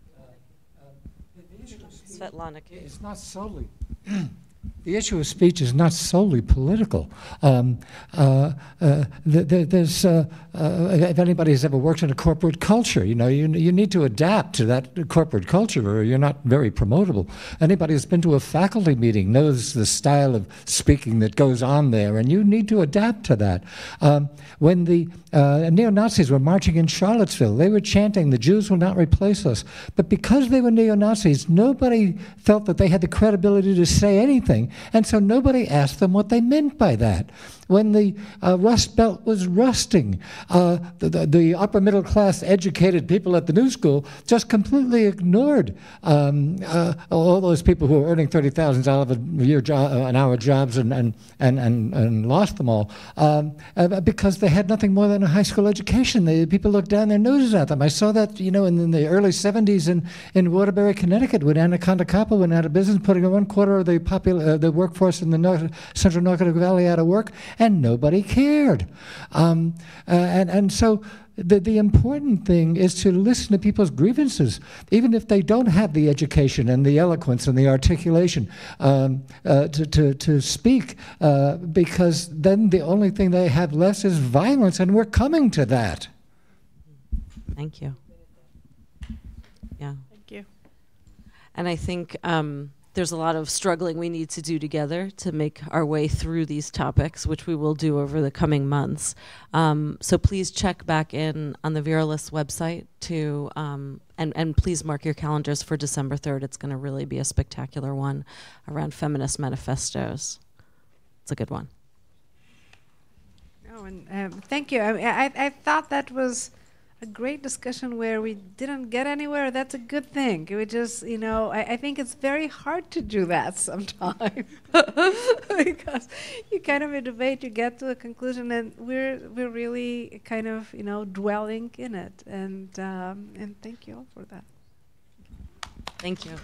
S10: Svetlana, can you-
S17: It's not solely. The issue of speech is not solely political. Um, uh, uh, th- th- there's, uh, uh, if anybody has ever worked in a corporate culture, you know, you, you need to adapt to that corporate culture or you're not very promotable. Anybody who's been to a faculty meeting knows the style of speaking that goes on there, and you need to adapt to that. Um, when the uh, neo Nazis were marching in Charlottesville, they were chanting, The Jews will not replace us. But because they were neo Nazis, nobody felt that they had the credibility to say anything, and so nobody asked them what they meant by that. When the uh, Rust Belt was rusting, uh, the, the, the, upper middle class educated people at the New School just completely ignored um, uh, all those people who were earning $30,000 a year jo- uh, an hour jobs and, and, and, and, and lost them all um, uh, because they had nothing more than a high school education. The people looked down their noses at them. I saw that, you know, in, in the early 70s in, in Waterbury, Connecticut, when Anaconda Copper went out of business, putting one quarter of the, popul- uh, the workforce in the North, Central Naugatuck Valley out of work, and nobody cared. Um, uh, and, and so the, the important thing is to listen to people's grievances, even if they don't have the education and the eloquence and the articulation um, uh, to, to, to speak, uh, because then the only thing they have less is violence, and we're coming to that.
S10: Thank you. Yeah.
S2: Thank you.
S10: And I think um, there's a lot of struggling we need to do together to make our way through these topics, which we will do over the coming months. Um, so please check back in on the Vera List website to, um, and, and please mark your calendars for December 3rd. It's going to really be a spectacular one around feminist manifestos. It's a good one.
S2: Oh, and um, thank you. I, I, I thought that was a great discussion where we didn't get anywhere. That's a good thing. We just, you know, I, I think it's very hard to do that sometimes because you kind of debate, you get to a conclusion, and we're we're really kind of, you know, dwelling in it. And um, and thank you all for that.
S10: Thank you.